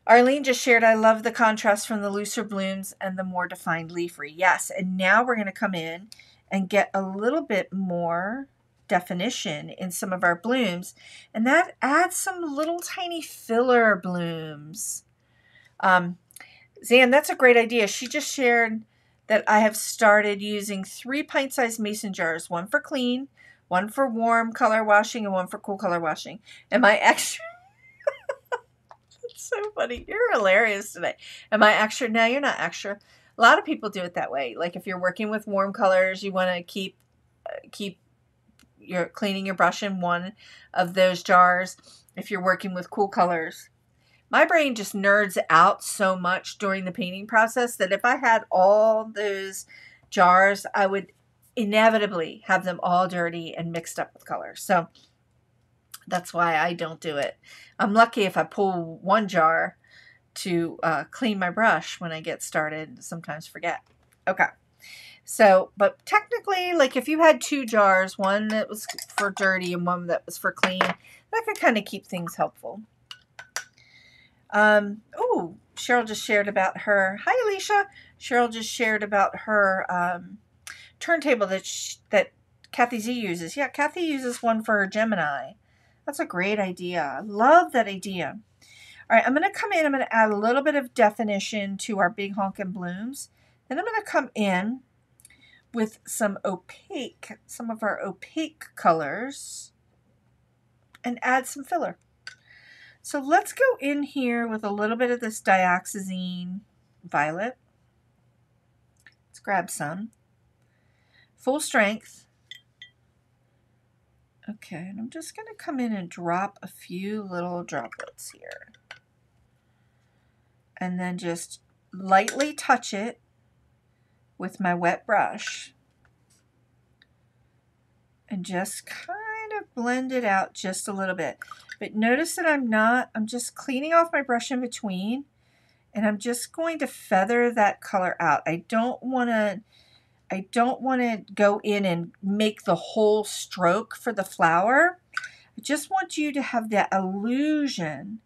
Arlene just shared, I love the contrast from the looser blooms and the more defined leafy. Yes, and now we're going to come in and get a little bit more definition in some of our blooms, and that adds some little tiny filler blooms. Um, Zan, that's a great idea. She just shared that I have started using three pint-sized mason jars, one for clean, one for warm color washing, and one for cool color washing. Am I extra? *laughs* That's so funny. You're hilarious today. Am I extra? No, you're not extra. A lot of people do it that way. Like if you're working with warm colors, you want to keep uh, keep your cleaning your brush in one of those jars. If you're working with cool colors, my brain just nerds out so much during the painting process that if I had all those jars, I would inevitably have them all dirty and mixed up with colors. So that's why I don't do it. I'm lucky if I pull one jar to uh, clean my brush when I get started. Sometimes forget. Okay. So, but technically, like if you had two jars, one that was for dirty and one that was for clean, that could kind of keep things helpful. Um, oh, Cheryl just shared about her. Hi, Alicia. Cheryl just shared about her um, turntable that she, that Kathy Z uses. Yeah, Kathy uses one for her Gemini. That's a great idea. Love that idea. All right, I'm going to come in. I'm going to add a little bit of definition to our big honkin' blooms. Then I'm going to come in with some opaque, some of our opaque colors and add some filler. So let's go in here with a little bit of this dioxazine violet. Let's grab some. Full strength. Okay, and I'm just going to come in and drop a few little droplets here. And then just lightly touch it with my wet brush. And just kind of blend it out just a little bit. But notice that I'm not, I'm just cleaning off my brush in between. And I'm just going to feather that color out. I don't want to I don't want to go in and make the whole stroke for the flower. I just want you to have that illusion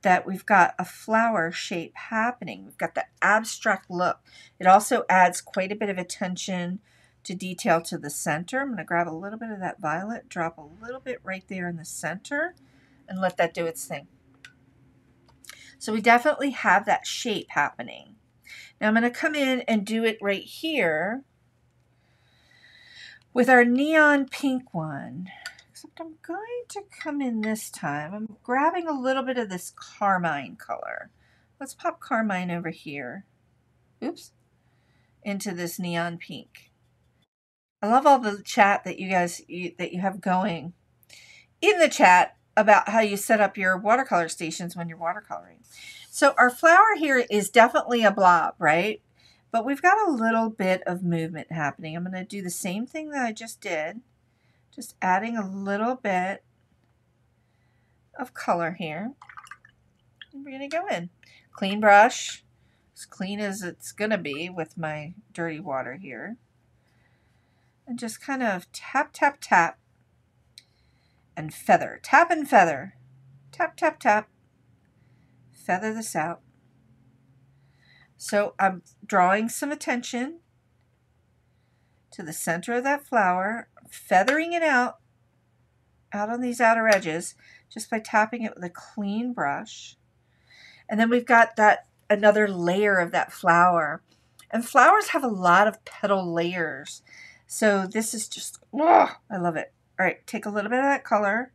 that we've got a flower shape happening. We've got the abstract look. It also adds quite a bit of attention to detail to the center. I'm going to grab a little bit of that violet, drop a little bit right there in the center, and let that do its thing. So we definitely have that shape happening. Now I'm going to come in and do it right here with our neon pink one. Except I'm going to come in this time. I'm grabbing a little bit of this carmine color. Let's pop carmine over here. Oops. Into this neon pink. I love all the chat that you guys you, that you have going in the chat about how you set up your watercolor stations when you're watercoloring. So our flower here is definitely a blob, right? But we've got a little bit of movement happening. I'm going to do the same thing that I just did, just adding a little bit of color here. And we're going to go in. Clean brush, as clean as it's going to be with my dirty water here. And just kind of tap, tap, tap, and feather. Tap and feather. Tap, tap, tap. Feather this out. So I'm drawing some attention to the center of that flower, feathering it out, out on these outer edges just by tapping it with a clean brush. And then we've got that another layer of that flower. And flowers have a lot of petal layers. So this is just, oh, I love it. All right, take a little bit of that color,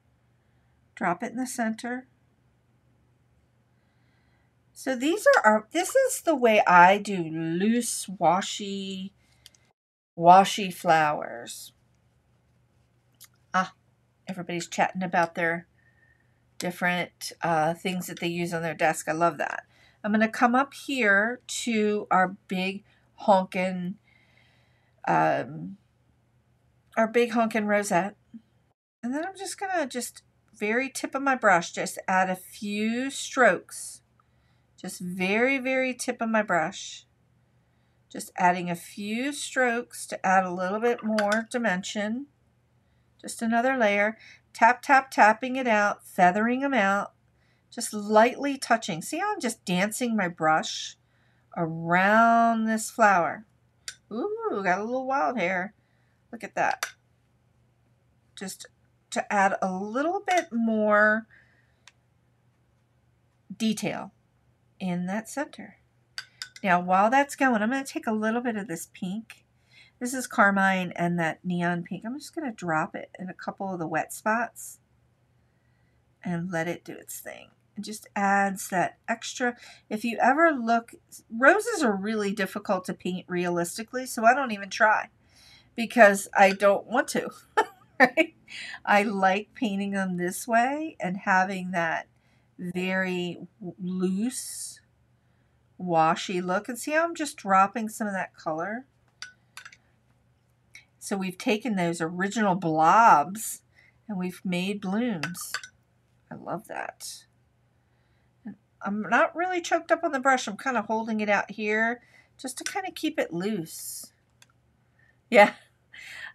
drop it in the center. So these are our, this is the way I do loose, washy, washy flowers. Ah, everybody's chatting about their different uh, things that they use on their desk. I love that. I'm going to come up here to our big honkin' um, our big honkin' rosette. And then I'm just going to just very tip of my brush, just add a few strokes. Just very, very tip of my brush. Just adding a few strokes to add a little bit more dimension. Just another layer. Tap, tap, tapping it out, feathering them out. Just lightly touching. See how I'm just dancing my brush around this flower. Ooh, got a little wild hair. Look at that. Just to add a little bit more detail in that center. Now, while that's going, I'm going to take a little bit of this pink. This is carmine and that neon pink. I'm just going to drop it in a couple of the wet spots and let it do its thing. It just adds that extra. If you ever look, roses are really difficult to paint realistically, so I don't even try because I don't want to. *laughs* I like painting them this way and having that very loose, washy look. And see how I'm just dropping some of that color? So we've taken those original blobs and we've made blooms. I love that. I'm not really choked up on the brush. I'm kind of holding it out here just to kind of keep it loose. Yeah.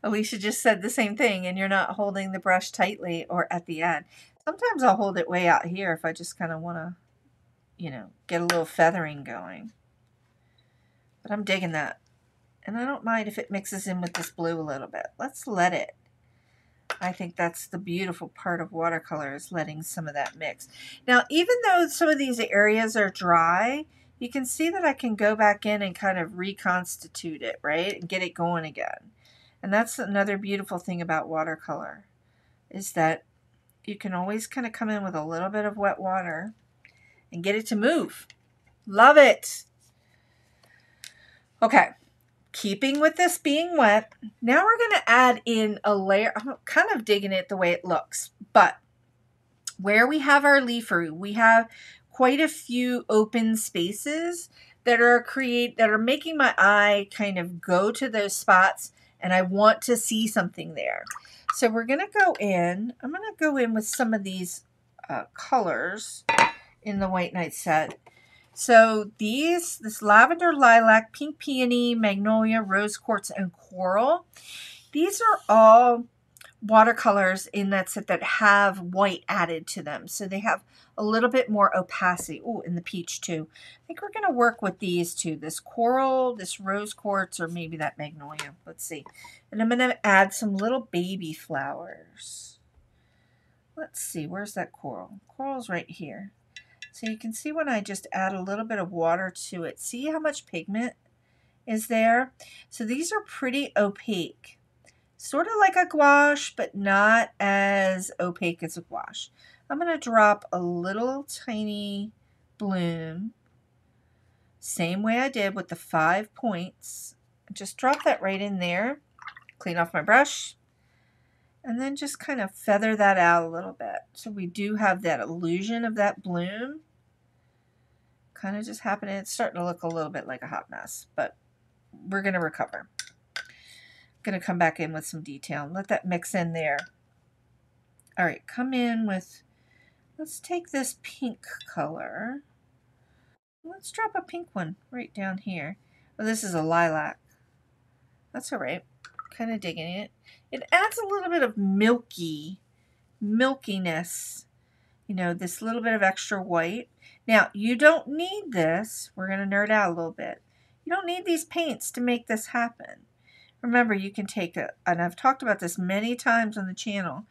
Alicia just said the same thing, and you're not holding the brush tightly or at the end. Sometimes I'll hold it way out here if I just kind of want to, you know, get a little feathering going. But I'm digging that. And I don't mind if it mixes in with this blue a little bit. Let's let it. I think that's the beautiful part of watercolor is letting some of that mix. Now, even though some of these areas are dry, you can see that I can go back in and kind of reconstitute it, right? And get it going again. And that's another beautiful thing about watercolor is that you can always kind of come in with a little bit of wet water and get it to move. Love it. Okay, keeping with this being wet, now we're going to add in a layer. I'm kind of digging it the way it looks, but where we have our leafery, we have quite a few open spaces that are create that are making my eye kind of go to those spots and I want to see something there. So we're going to go in. I'm going to go in with some of these uh, colors in the White Night set. So these, this lavender, lilac, pink peony, magnolia, rose quartz, and coral, these are all watercolors in that set that have white added to them. So they have a little bit more opacity. Oh, in the peach too. I think we're going to work with these two, this coral, this rose quartz, or maybe that magnolia. Let's see. And I'm going to add some little baby flowers. Let's see, where's that coral? Coral's right here. So you can see when I just add a little bit of water to it, see how much pigment is there? So these are pretty opaque sort of like a gouache, but not as opaque as a gouache. I'm going to drop a little tiny bloom, same way I did with the five points. Just drop that right in there, clean off my brush, and then just kind of feather that out a little bit. So we do have that illusion of that bloom kind of just happening. It's starting to look a little bit like a hot mess, but we're going to recover going to come back in with some detail and let that mix in there. All right, come in with, let's take this pink color. Let's drop a pink one right down here. Oh, this is a lilac. That's all right. Kind of digging it. It adds a little bit of milky, milkiness. You know, this little bit of extra white. Now, you don't need this. We're going to nerd out a little bit. You don't need these paints to make this happen. Remember, you can take a, and I've talked about this many times on the channel,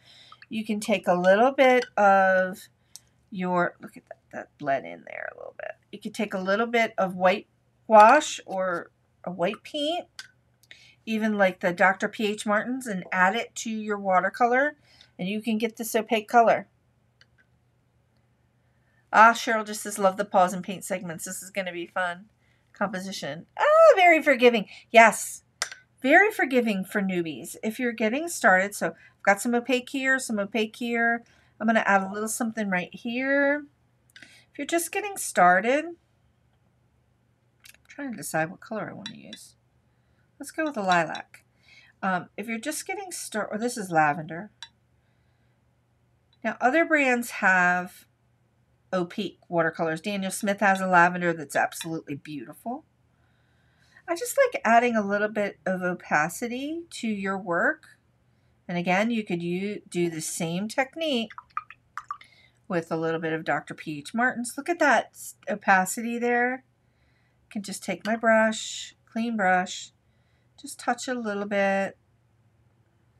you can take a little bit of your, look at that, that bled in there a little bit. You can take a little bit of white wash or a white paint, even like the Dr. P.H. Martins, and add it to your watercolor, and you can get this opaque color. Ah, Cheryl just says, love the pause and paint segments. This is going to be fun. Composition. Ah, very forgiving. Yes, very forgiving for newbies. If you're getting started, so I've got some opaque here, some opaque here. I'm going to add a little something right here. If you're just getting started, I'm trying to decide what color I want to use. Let's go with a lilac. Um, if you're just getting started, or this is lavender. Now, other brands have opaque watercolors. Daniel Smith has a lavender that's absolutely beautiful. I just like adding a little bit of opacity to your work. And again, you could do the same technique with a little bit of Dr. P.H. Martin's. Look at that opacity there. I can just take my brush, clean brush, just touch it a little bit.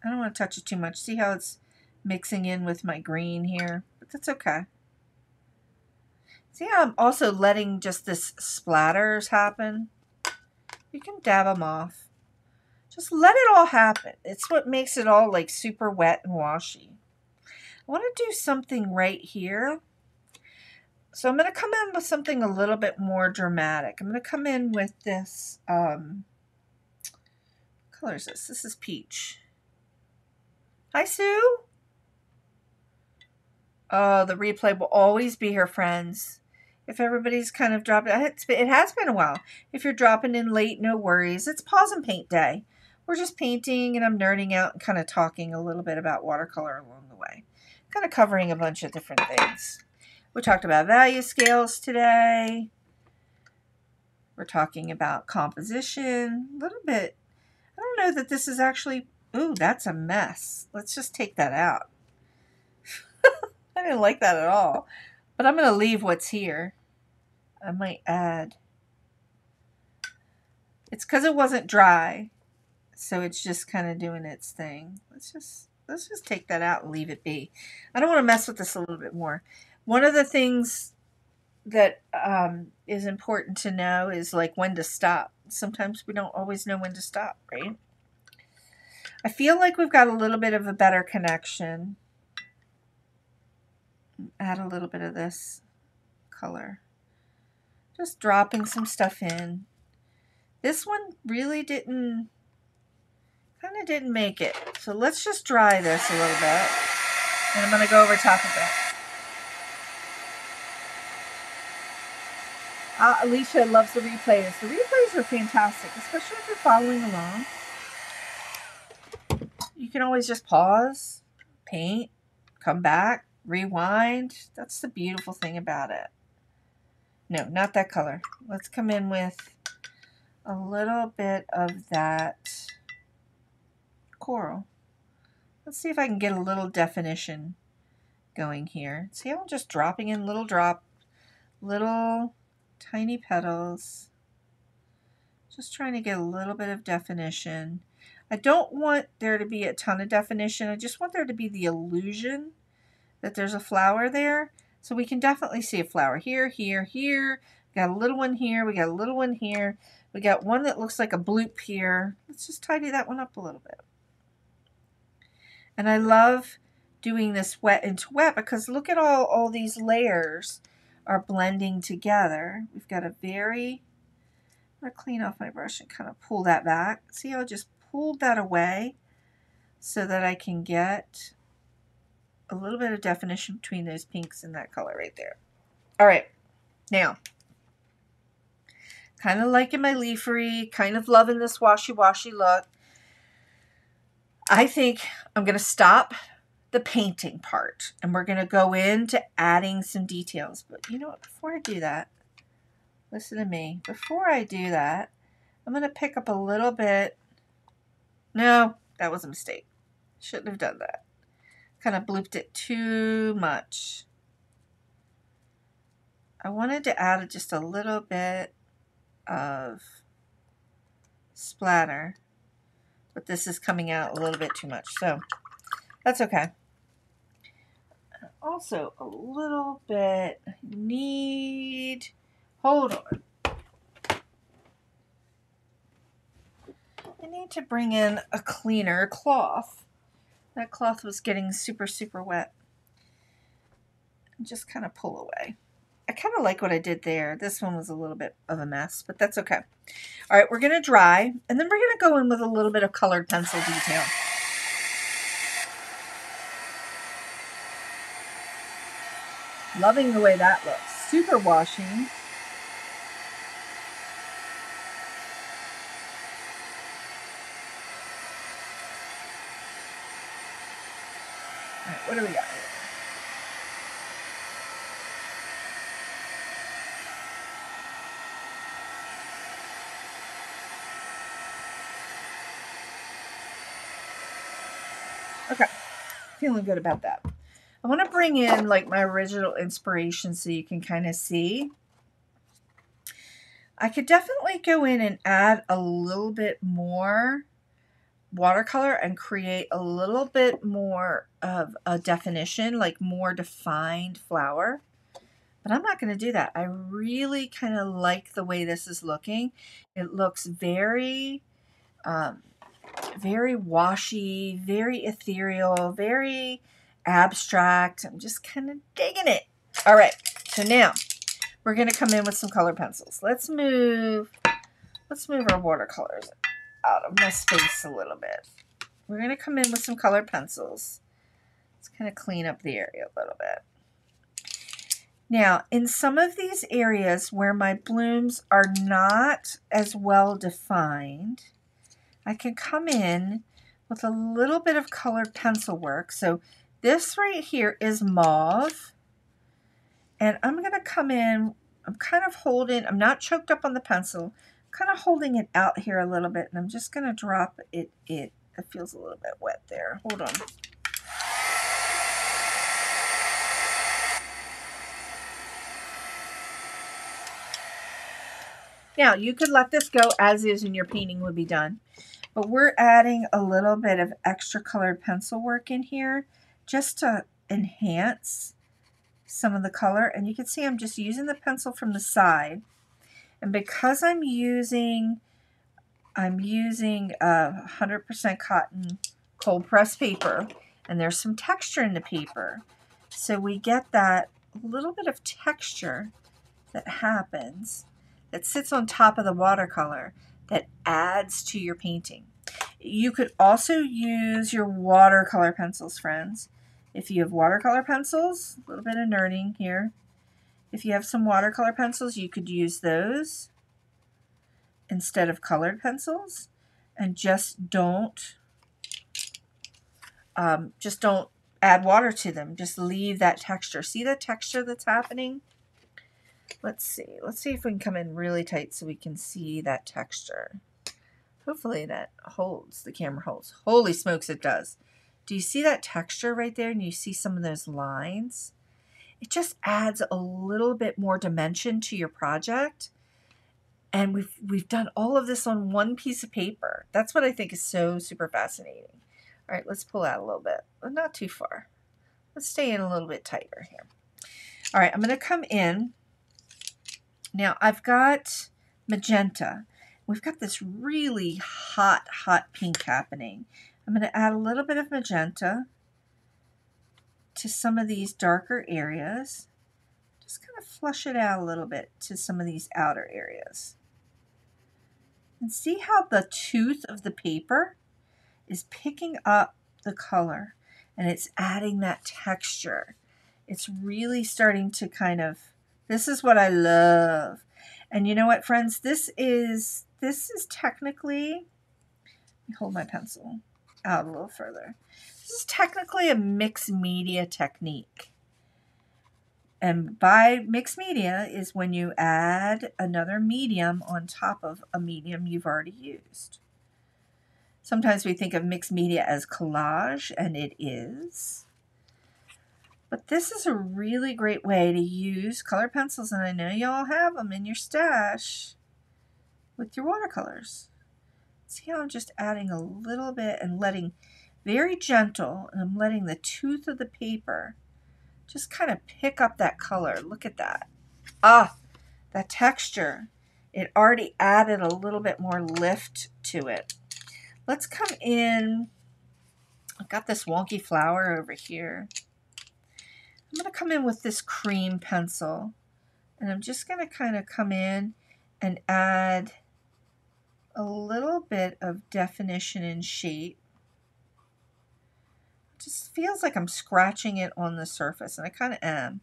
I don't want to touch it too much. See how it's mixing in with my green here? But that's okay. See how I'm also letting just this splatters happen? You can dab them off. Just let it all happen. It's what makes it all like super wet and washy. I want to do something right here. So I'm going to come in with something a little bit more dramatic. I'm going to come in with this, um, color is this? This is peach. Hi, Sue. Oh, the replay will always be here, friends if everybody's kind of dropping it has been a while. If you're dropping in late no worries. It's pause and paint day. We're just painting and i'm nerding out and kind of talking a little bit about watercolor along the way. Kind of covering a bunch of different things. We talked about value scales today. We're talking about composition a little bit. I don't know that this is actually ooh that's a mess. Let's just take that out. *laughs* I didn't like that at all but I'm going to leave what's here. I might add. It's because it wasn't dry. So it's just kind of doing its thing. Let's just let's just take that out and leave it be. I don't want to mess with this a little bit more. One of the things that um, is important to know is like when to stop. Sometimes we don't always know when to stop, right? I feel like we've got a little bit of a better connection add a little bit of this color. Just dropping some stuff in. This one really didn't, kind of didn't make it. So let's just dry this a little bit. And I'm going to go over top of it. Uh, Alicia loves the replays. The replays are fantastic, especially if you're following along. You can always just pause, paint, come back, rewind. That's the beautiful thing about it. No, not that color. Let's come in with a little bit of that coral. Let's see if I can get a little definition going here. See how I'm just dropping in little drop, little tiny petals. Just trying to get a little bit of definition. I don't want there to be a ton of definition. I just want there to be the illusion that there's a flower there. So we can definitely see a flower here, here, here. We got a little one here. We got a little one here. We got one that looks like a bloop here. Let's just tidy that one up a little bit. And I love doing this wet into wet because look at all, all these layers are blending together. We've got a very, I'm going to clean off my brush and kind of pull that back. See how I just pulled that away so that I can get a little bit of definition between those pinks and that color right there. All right, now, kind of liking my leafery, kind of loving this washy-washy look. I think I'm going to stop the painting part and we're going to go into adding some details. But you know what, before I do that, listen to me. Before I do that, I'm going to pick up a little bit. No, that was a mistake. Shouldn't have done that kind of blooped it too much. I wanted to add just a little bit of splatter, but this is coming out a little bit too much, so that's okay. also a little bit need, hold on. I need to bring in a cleaner cloth. That cloth was getting super, super wet. Just kind of pull away. I kind of like what I did there. This one was a little bit of a mess, but that's okay. All right, we're going to dry, and then we're going to go in with a little bit of colored pencil detail. Loving the way that looks. Super washing. What do we got here? Okay, feeling good about that. I want to bring in like my original inspiration so you can kind of see. I could definitely go in and add a little bit more watercolor and create a little bit more of a definition, like more defined flower. But I'm not going to do that. I really kind of like the way this is looking. It looks very, um, very washy, very ethereal, very abstract. I'm just kind of digging it. All right, so now we're going to come in with some color pencils. Let's move, let's move our watercolors out of my space a little bit. We're going to come in with some colored pencils. Let's kind of clean up the area a little bit. Now, in some of these areas where my blooms are not as well defined, I can come in with a little bit of colored pencil work. So this right here is mauve. And I'm going to come in, I'm kind of holding, I'm not choked up on the pencil, kind of holding it out here a little bit. And I'm just going to drop it, it, it feels a little bit wet there. Hold on. Now, you could let this go as is and your painting would be done. But we're adding a little bit of extra colored pencil work in here just to enhance some of the color. And you can see I'm just using the pencil from the side. And because I'm using, I'm using 100% cotton cold press paper, and there's some texture in the paper. So we get that little bit of texture that happens that sits on top of the watercolor that adds to your painting. You could also use your watercolor pencils, friends. If you have watercolor pencils, a little bit of nerding here. If you have some watercolor pencils, you could use those instead of colored pencils. And just don't, um, just don't add water to them. Just leave that texture. See the texture that's happening? Let's see. Let's see if we can come in really tight so we can see that texture. Hopefully that holds, the camera holds. Holy smokes, it does. Do you see that texture right there? And you see some of those lines? It just adds a little bit more dimension to your project. And we've, we've done all of this on one piece of paper. That's what I think is so super fascinating. All right, let's pull out a little bit, but not too far. Let's stay in a little bit tighter here. All right, I'm going to come in. Now, I've got magenta. We've got this really hot, hot pink happening. I'm going to add a little bit of magenta to some of these darker areas. Just kind of flush it out a little bit to some of these outer areas. And see how the tooth of the paper is picking up the color and it's adding that texture. It's really starting to kind of, this is what I love. And you know what, friends? This is, this is technically, hold my pencil out a little further. Is technically a mixed media technique. And by mixed media is when you add another medium on top of a medium you've already used. Sometimes we think of mixed media as collage, and it is. But this is a really great way to use color pencils, and I know you all have them in your stash with your watercolors. See how I'm just adding a little bit and letting very gentle, and I'm letting the tooth of the paper just kind of pick up that color. Look at that. Ah, that texture. It already added a little bit more lift to it. Let's come in. I've got this wonky flower over here. I'm going to come in with this cream pencil. And I'm just going to kind of come in and add a little bit of definition and shape. Just feels like I'm scratching it on the surface, and I kind of am.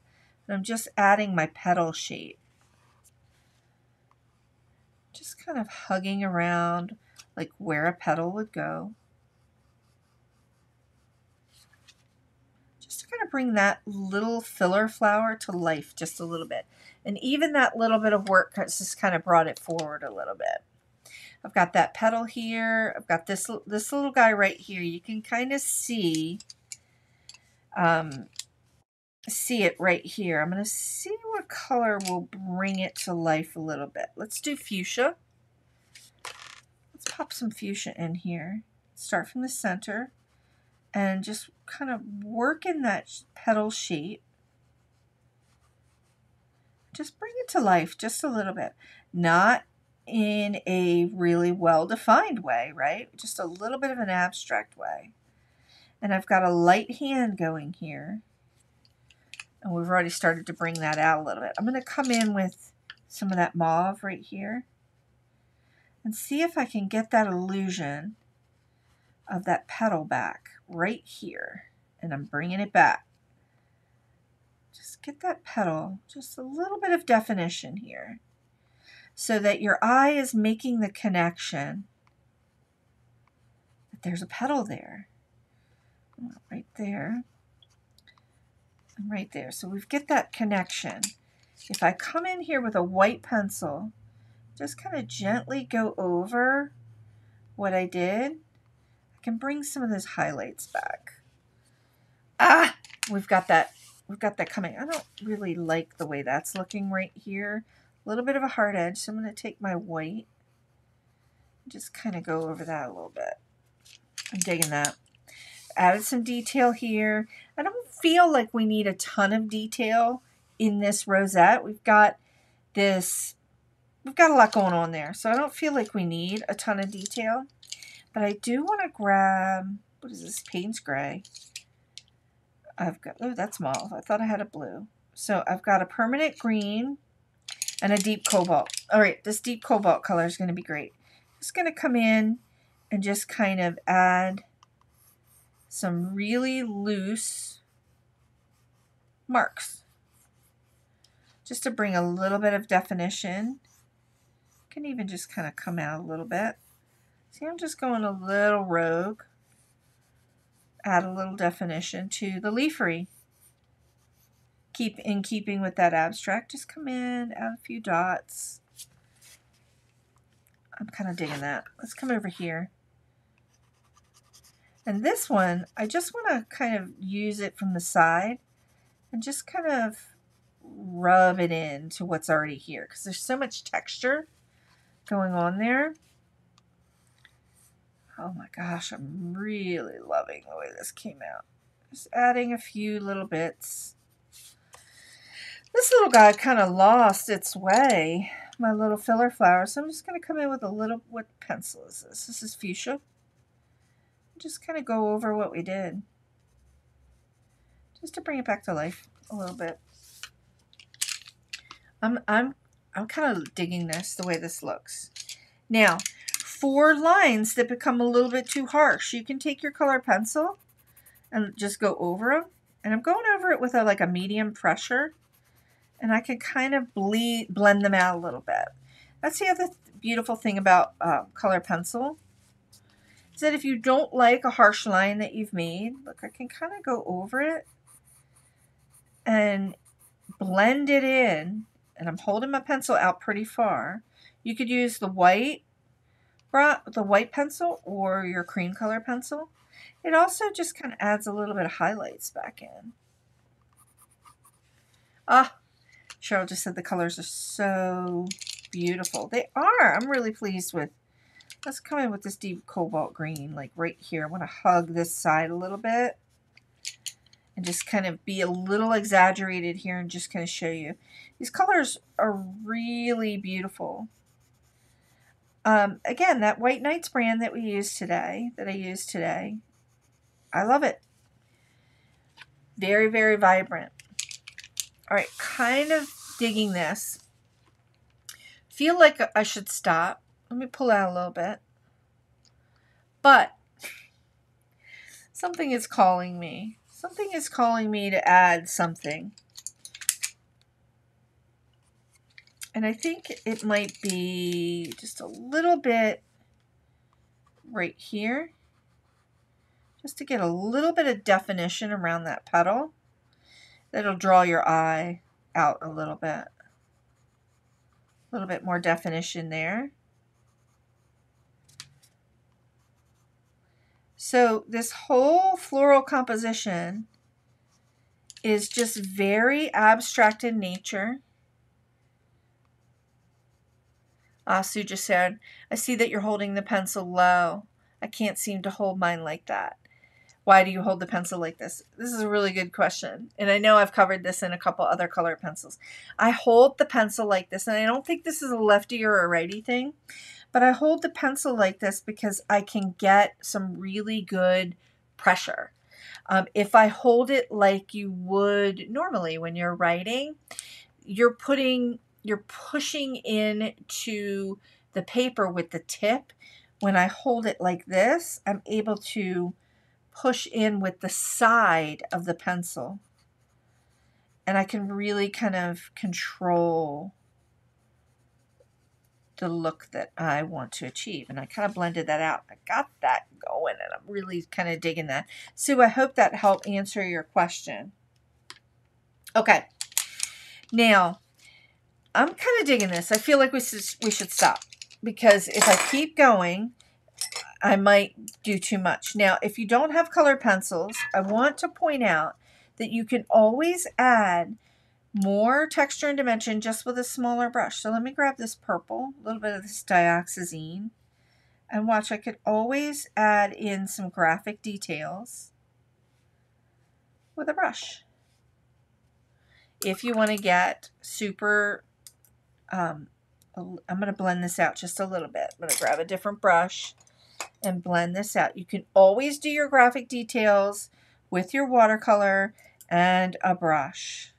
But I'm just adding my petal shape. Just kind of hugging around like where a petal would go. Just to kind of bring that little filler flower to life just a little bit. And even that little bit of work just kind of brought it forward a little bit. I've got that petal here. I've got this, this little guy right here. You can kind of see, um, see it right here. I'm going to see what color will bring it to life a little bit. Let's do fuchsia. Let's pop some fuchsia in here. Start from the center and just kind of work in that petal shape. Just bring it to life just a little bit. Not in a really well-defined way, right? Just a little bit of an abstract way. And I've got a light hand going here. And we've already started to bring that out a little bit. I'm going to come in with some of that mauve right here. And see if I can get that illusion of that petal back right here. And I'm bringing it back. Just get that petal, just a little bit of definition here so that your eye is making the connection that there's a petal there. Right there. And right there. So we've get that connection. If I come in here with a white pencil, just kind of gently go over what I did, I can bring some of those highlights back. Ah, we've got that, we've got that coming. I don't really like the way that's looking right here a little bit of a hard edge. So I'm going to take my white just kind of go over that a little bit. I'm digging that. Added some detail here. I don't feel like we need a ton of detail in this rosette. We've got this, we've got a lot going on there. So I don't feel like we need a ton of detail. But I do want to grab, what is this, Payne's Gray. I've got, oh, that's mauve. I thought I had a blue. So I've got a permanent green and a deep cobalt. All right, this deep cobalt color is going to be great. Just going to come in and just kind of add some really loose marks. Just to bring a little bit of definition. Can even just kind of come out a little bit. See, I'm just going a little rogue. Add a little definition to the leafery keep in keeping with that abstract, just come in, add a few dots. I'm kind of digging that. Let's come over here. And this one, I just want to kind of use it from the side and just kind of rub it in to what's already here because there's so much texture going on there. Oh my gosh, I'm really loving the way this came out. Just adding a few little bits. This little guy kind of lost its way, my little filler flower. So I'm just going to come in with a little, what pencil is this? This is fuchsia. Just kind of go over what we did. Just to bring it back to life a little bit. I'm, I'm, I'm kind of digging this, the way this looks. Now, for lines that become a little bit too harsh, you can take your color pencil and just go over them. And I'm going over it with a, like a medium pressure and I can kind of bleed, blend them out a little bit. That's the other th beautiful thing about uh, color pencil is that if you don't like a harsh line that you've made, look, I can kind of go over it and blend it in, and I'm holding my pencil out pretty far. You could use the white, the white pencil or your cream color pencil. It also just kind of adds a little bit of highlights back in. Ah, Cheryl just said the colors are so beautiful. They are. I'm really pleased with. Let's come in with this deep cobalt green, like right here. I want to hug this side a little bit and just kind of be a little exaggerated here and just kind of show you. These colors are really beautiful. Um, again, that White Nights brand that we use today, that I use today, I love it. Very, very vibrant. All right, kind of digging this. Feel like I should stop. Let me pull out a little bit. But *laughs* something is calling me. Something is calling me to add something. And I think it might be just a little bit right here. Just to get a little bit of definition around that petal. That'll draw your eye out a little bit. A little bit more definition there. So this whole floral composition is just very abstract in nature. Sue just said, I see that you're holding the pencil low. I can't seem to hold mine like that. Why do you hold the pencil like this? This is a really good question. And I know I've covered this in a couple other color pencils. I hold the pencil like this, and I don't think this is a lefty or a righty thing, but I hold the pencil like this because I can get some really good pressure. Um, if I hold it like you would normally when you're writing, you're putting, you're pushing in to the paper with the tip. When I hold it like this, I'm able to push in with the side of the pencil. And I can really kind of control the look that I want to achieve. And I kind of blended that out. I got that going and I'm really kind of digging that. Sue, I hope that helped answer your question. Okay. Now, I'm kind of digging this. I feel like we should, we should stop because if I keep going, I might do too much. Now, if you don't have color pencils, I want to point out that you can always add more texture and dimension just with a smaller brush. So let me grab this purple, a little bit of this dioxazine, and watch, I could always add in some graphic details with a brush. If you want to get super, um, I'm going to blend this out just a little bit. I'm going to grab a different brush and blend this out. You can always do your graphic details with your watercolor and a brush.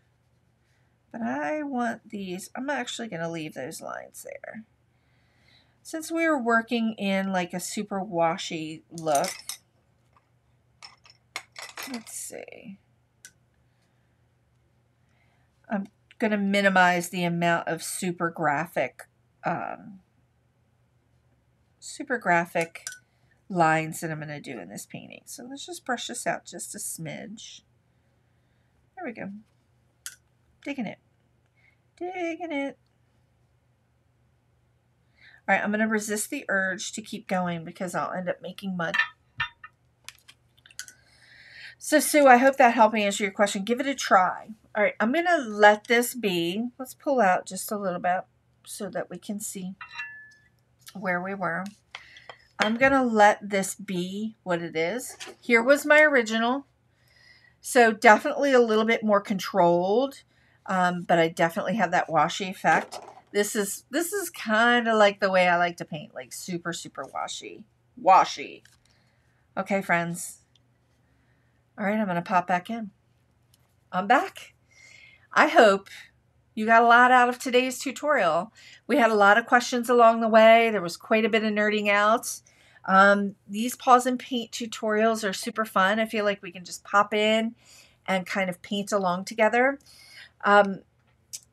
But I want these, I'm actually going to leave those lines there. Since we were working in like a super washy look, let's see. I'm going to minimize the amount of super graphic, um, super graphic lines that I'm going to do in this painting. So let's just brush this out just a smidge. There we go. Digging it. Digging it. All right, I'm going to resist the urge to keep going because I'll end up making mud. So, Sue, I hope that helped me answer your question. Give it a try. All right, I'm going to let this be. Let's pull out just a little bit so that we can see where we were. I'm going to let this be what it is. Here was my original. So definitely a little bit more controlled, um, but I definitely have that washy effect. This is this is kind of like the way I like to paint, like super, super washy. Washy. Okay, friends. All right, I'm going to pop back in. I'm back. I hope you got a lot out of today's tutorial. We had a lot of questions along the way. There was quite a bit of nerding out. Um, these pause and paint tutorials are super fun. I feel like we can just pop in and kind of paint along together. Um,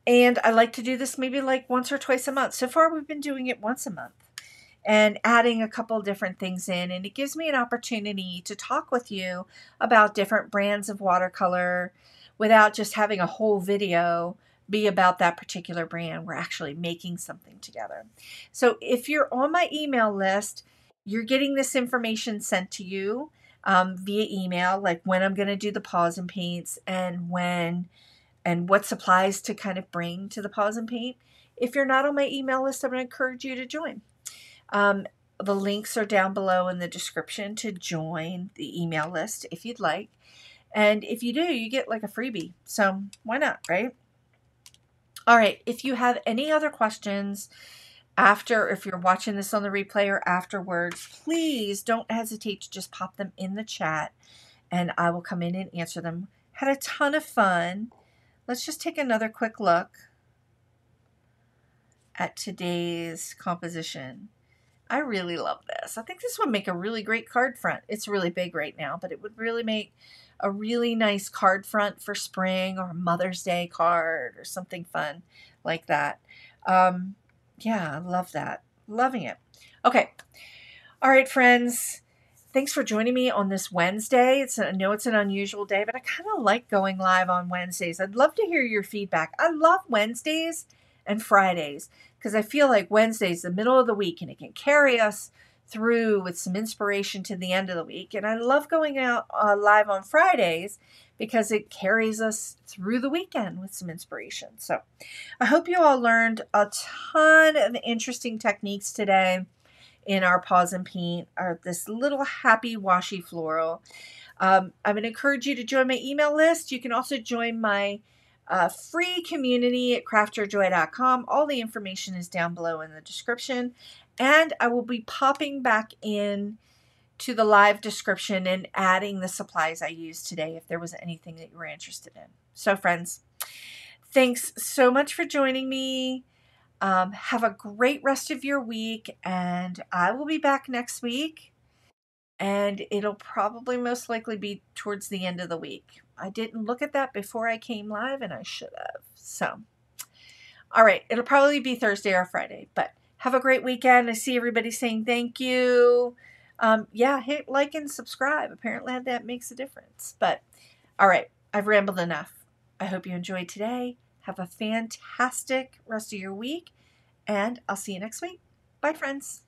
and I like to do this maybe like once or twice a month. So far, we've been doing it once a month and adding a couple different things in. And it gives me an opportunity to talk with you about different brands of watercolor without just having a whole video be about that particular brand. We're actually making something together. So if you're on my email list, you're getting this information sent to you um, via email, like when I'm going to do the pause and paints and when and what supplies to kind of bring to the pause and paint. If you're not on my email list, I'm going to encourage you to join. Um, the links are down below in the description to join the email list if you'd like. And if you do, you get like a freebie. So why not, right? All right. If you have any other questions after, if you're watching this on the replay or afterwards, please don't hesitate to just pop them in the chat and I will come in and answer them. Had a ton of fun. Let's just take another quick look at today's composition. I really love this. I think this would make a really great card front. It's really big right now, but it would really make a really nice card front for spring or Mother's Day card or something fun like that. Um, yeah, I love that. Loving it. Okay. All right, friends. Thanks for joining me on this Wednesday. It's I know it's an unusual day, but I kind of like going live on Wednesdays. I'd love to hear your feedback. I love Wednesdays and Fridays because I feel like Wednesday's the middle of the week and it can carry us through with some inspiration to the end of the week. And I love going out uh, live on Fridays because it carries us through the weekend with some inspiration. So I hope you all learned a ton of interesting techniques today in our pause and paint or this little happy washy floral. Um, I'm going to encourage you to join my email list. You can also join my uh, free community at craftyourjoy.com. All the information is down below in the description. And I will be popping back in to the live description and adding the supplies I used today if there was anything that you were interested in. So, friends, thanks so much for joining me. Um, have a great rest of your week, and I will be back next week. And it'll probably most likely be towards the end of the week. I didn't look at that before I came live, and I should have. So, all right, it'll probably be Thursday or Friday, but have a great weekend. I see everybody saying thank you. Um, yeah, hit like and subscribe. Apparently, that makes a difference. But, all right, I've rambled enough. I hope you enjoyed today. Have a fantastic rest of your week, and I'll see you next week. Bye, friends.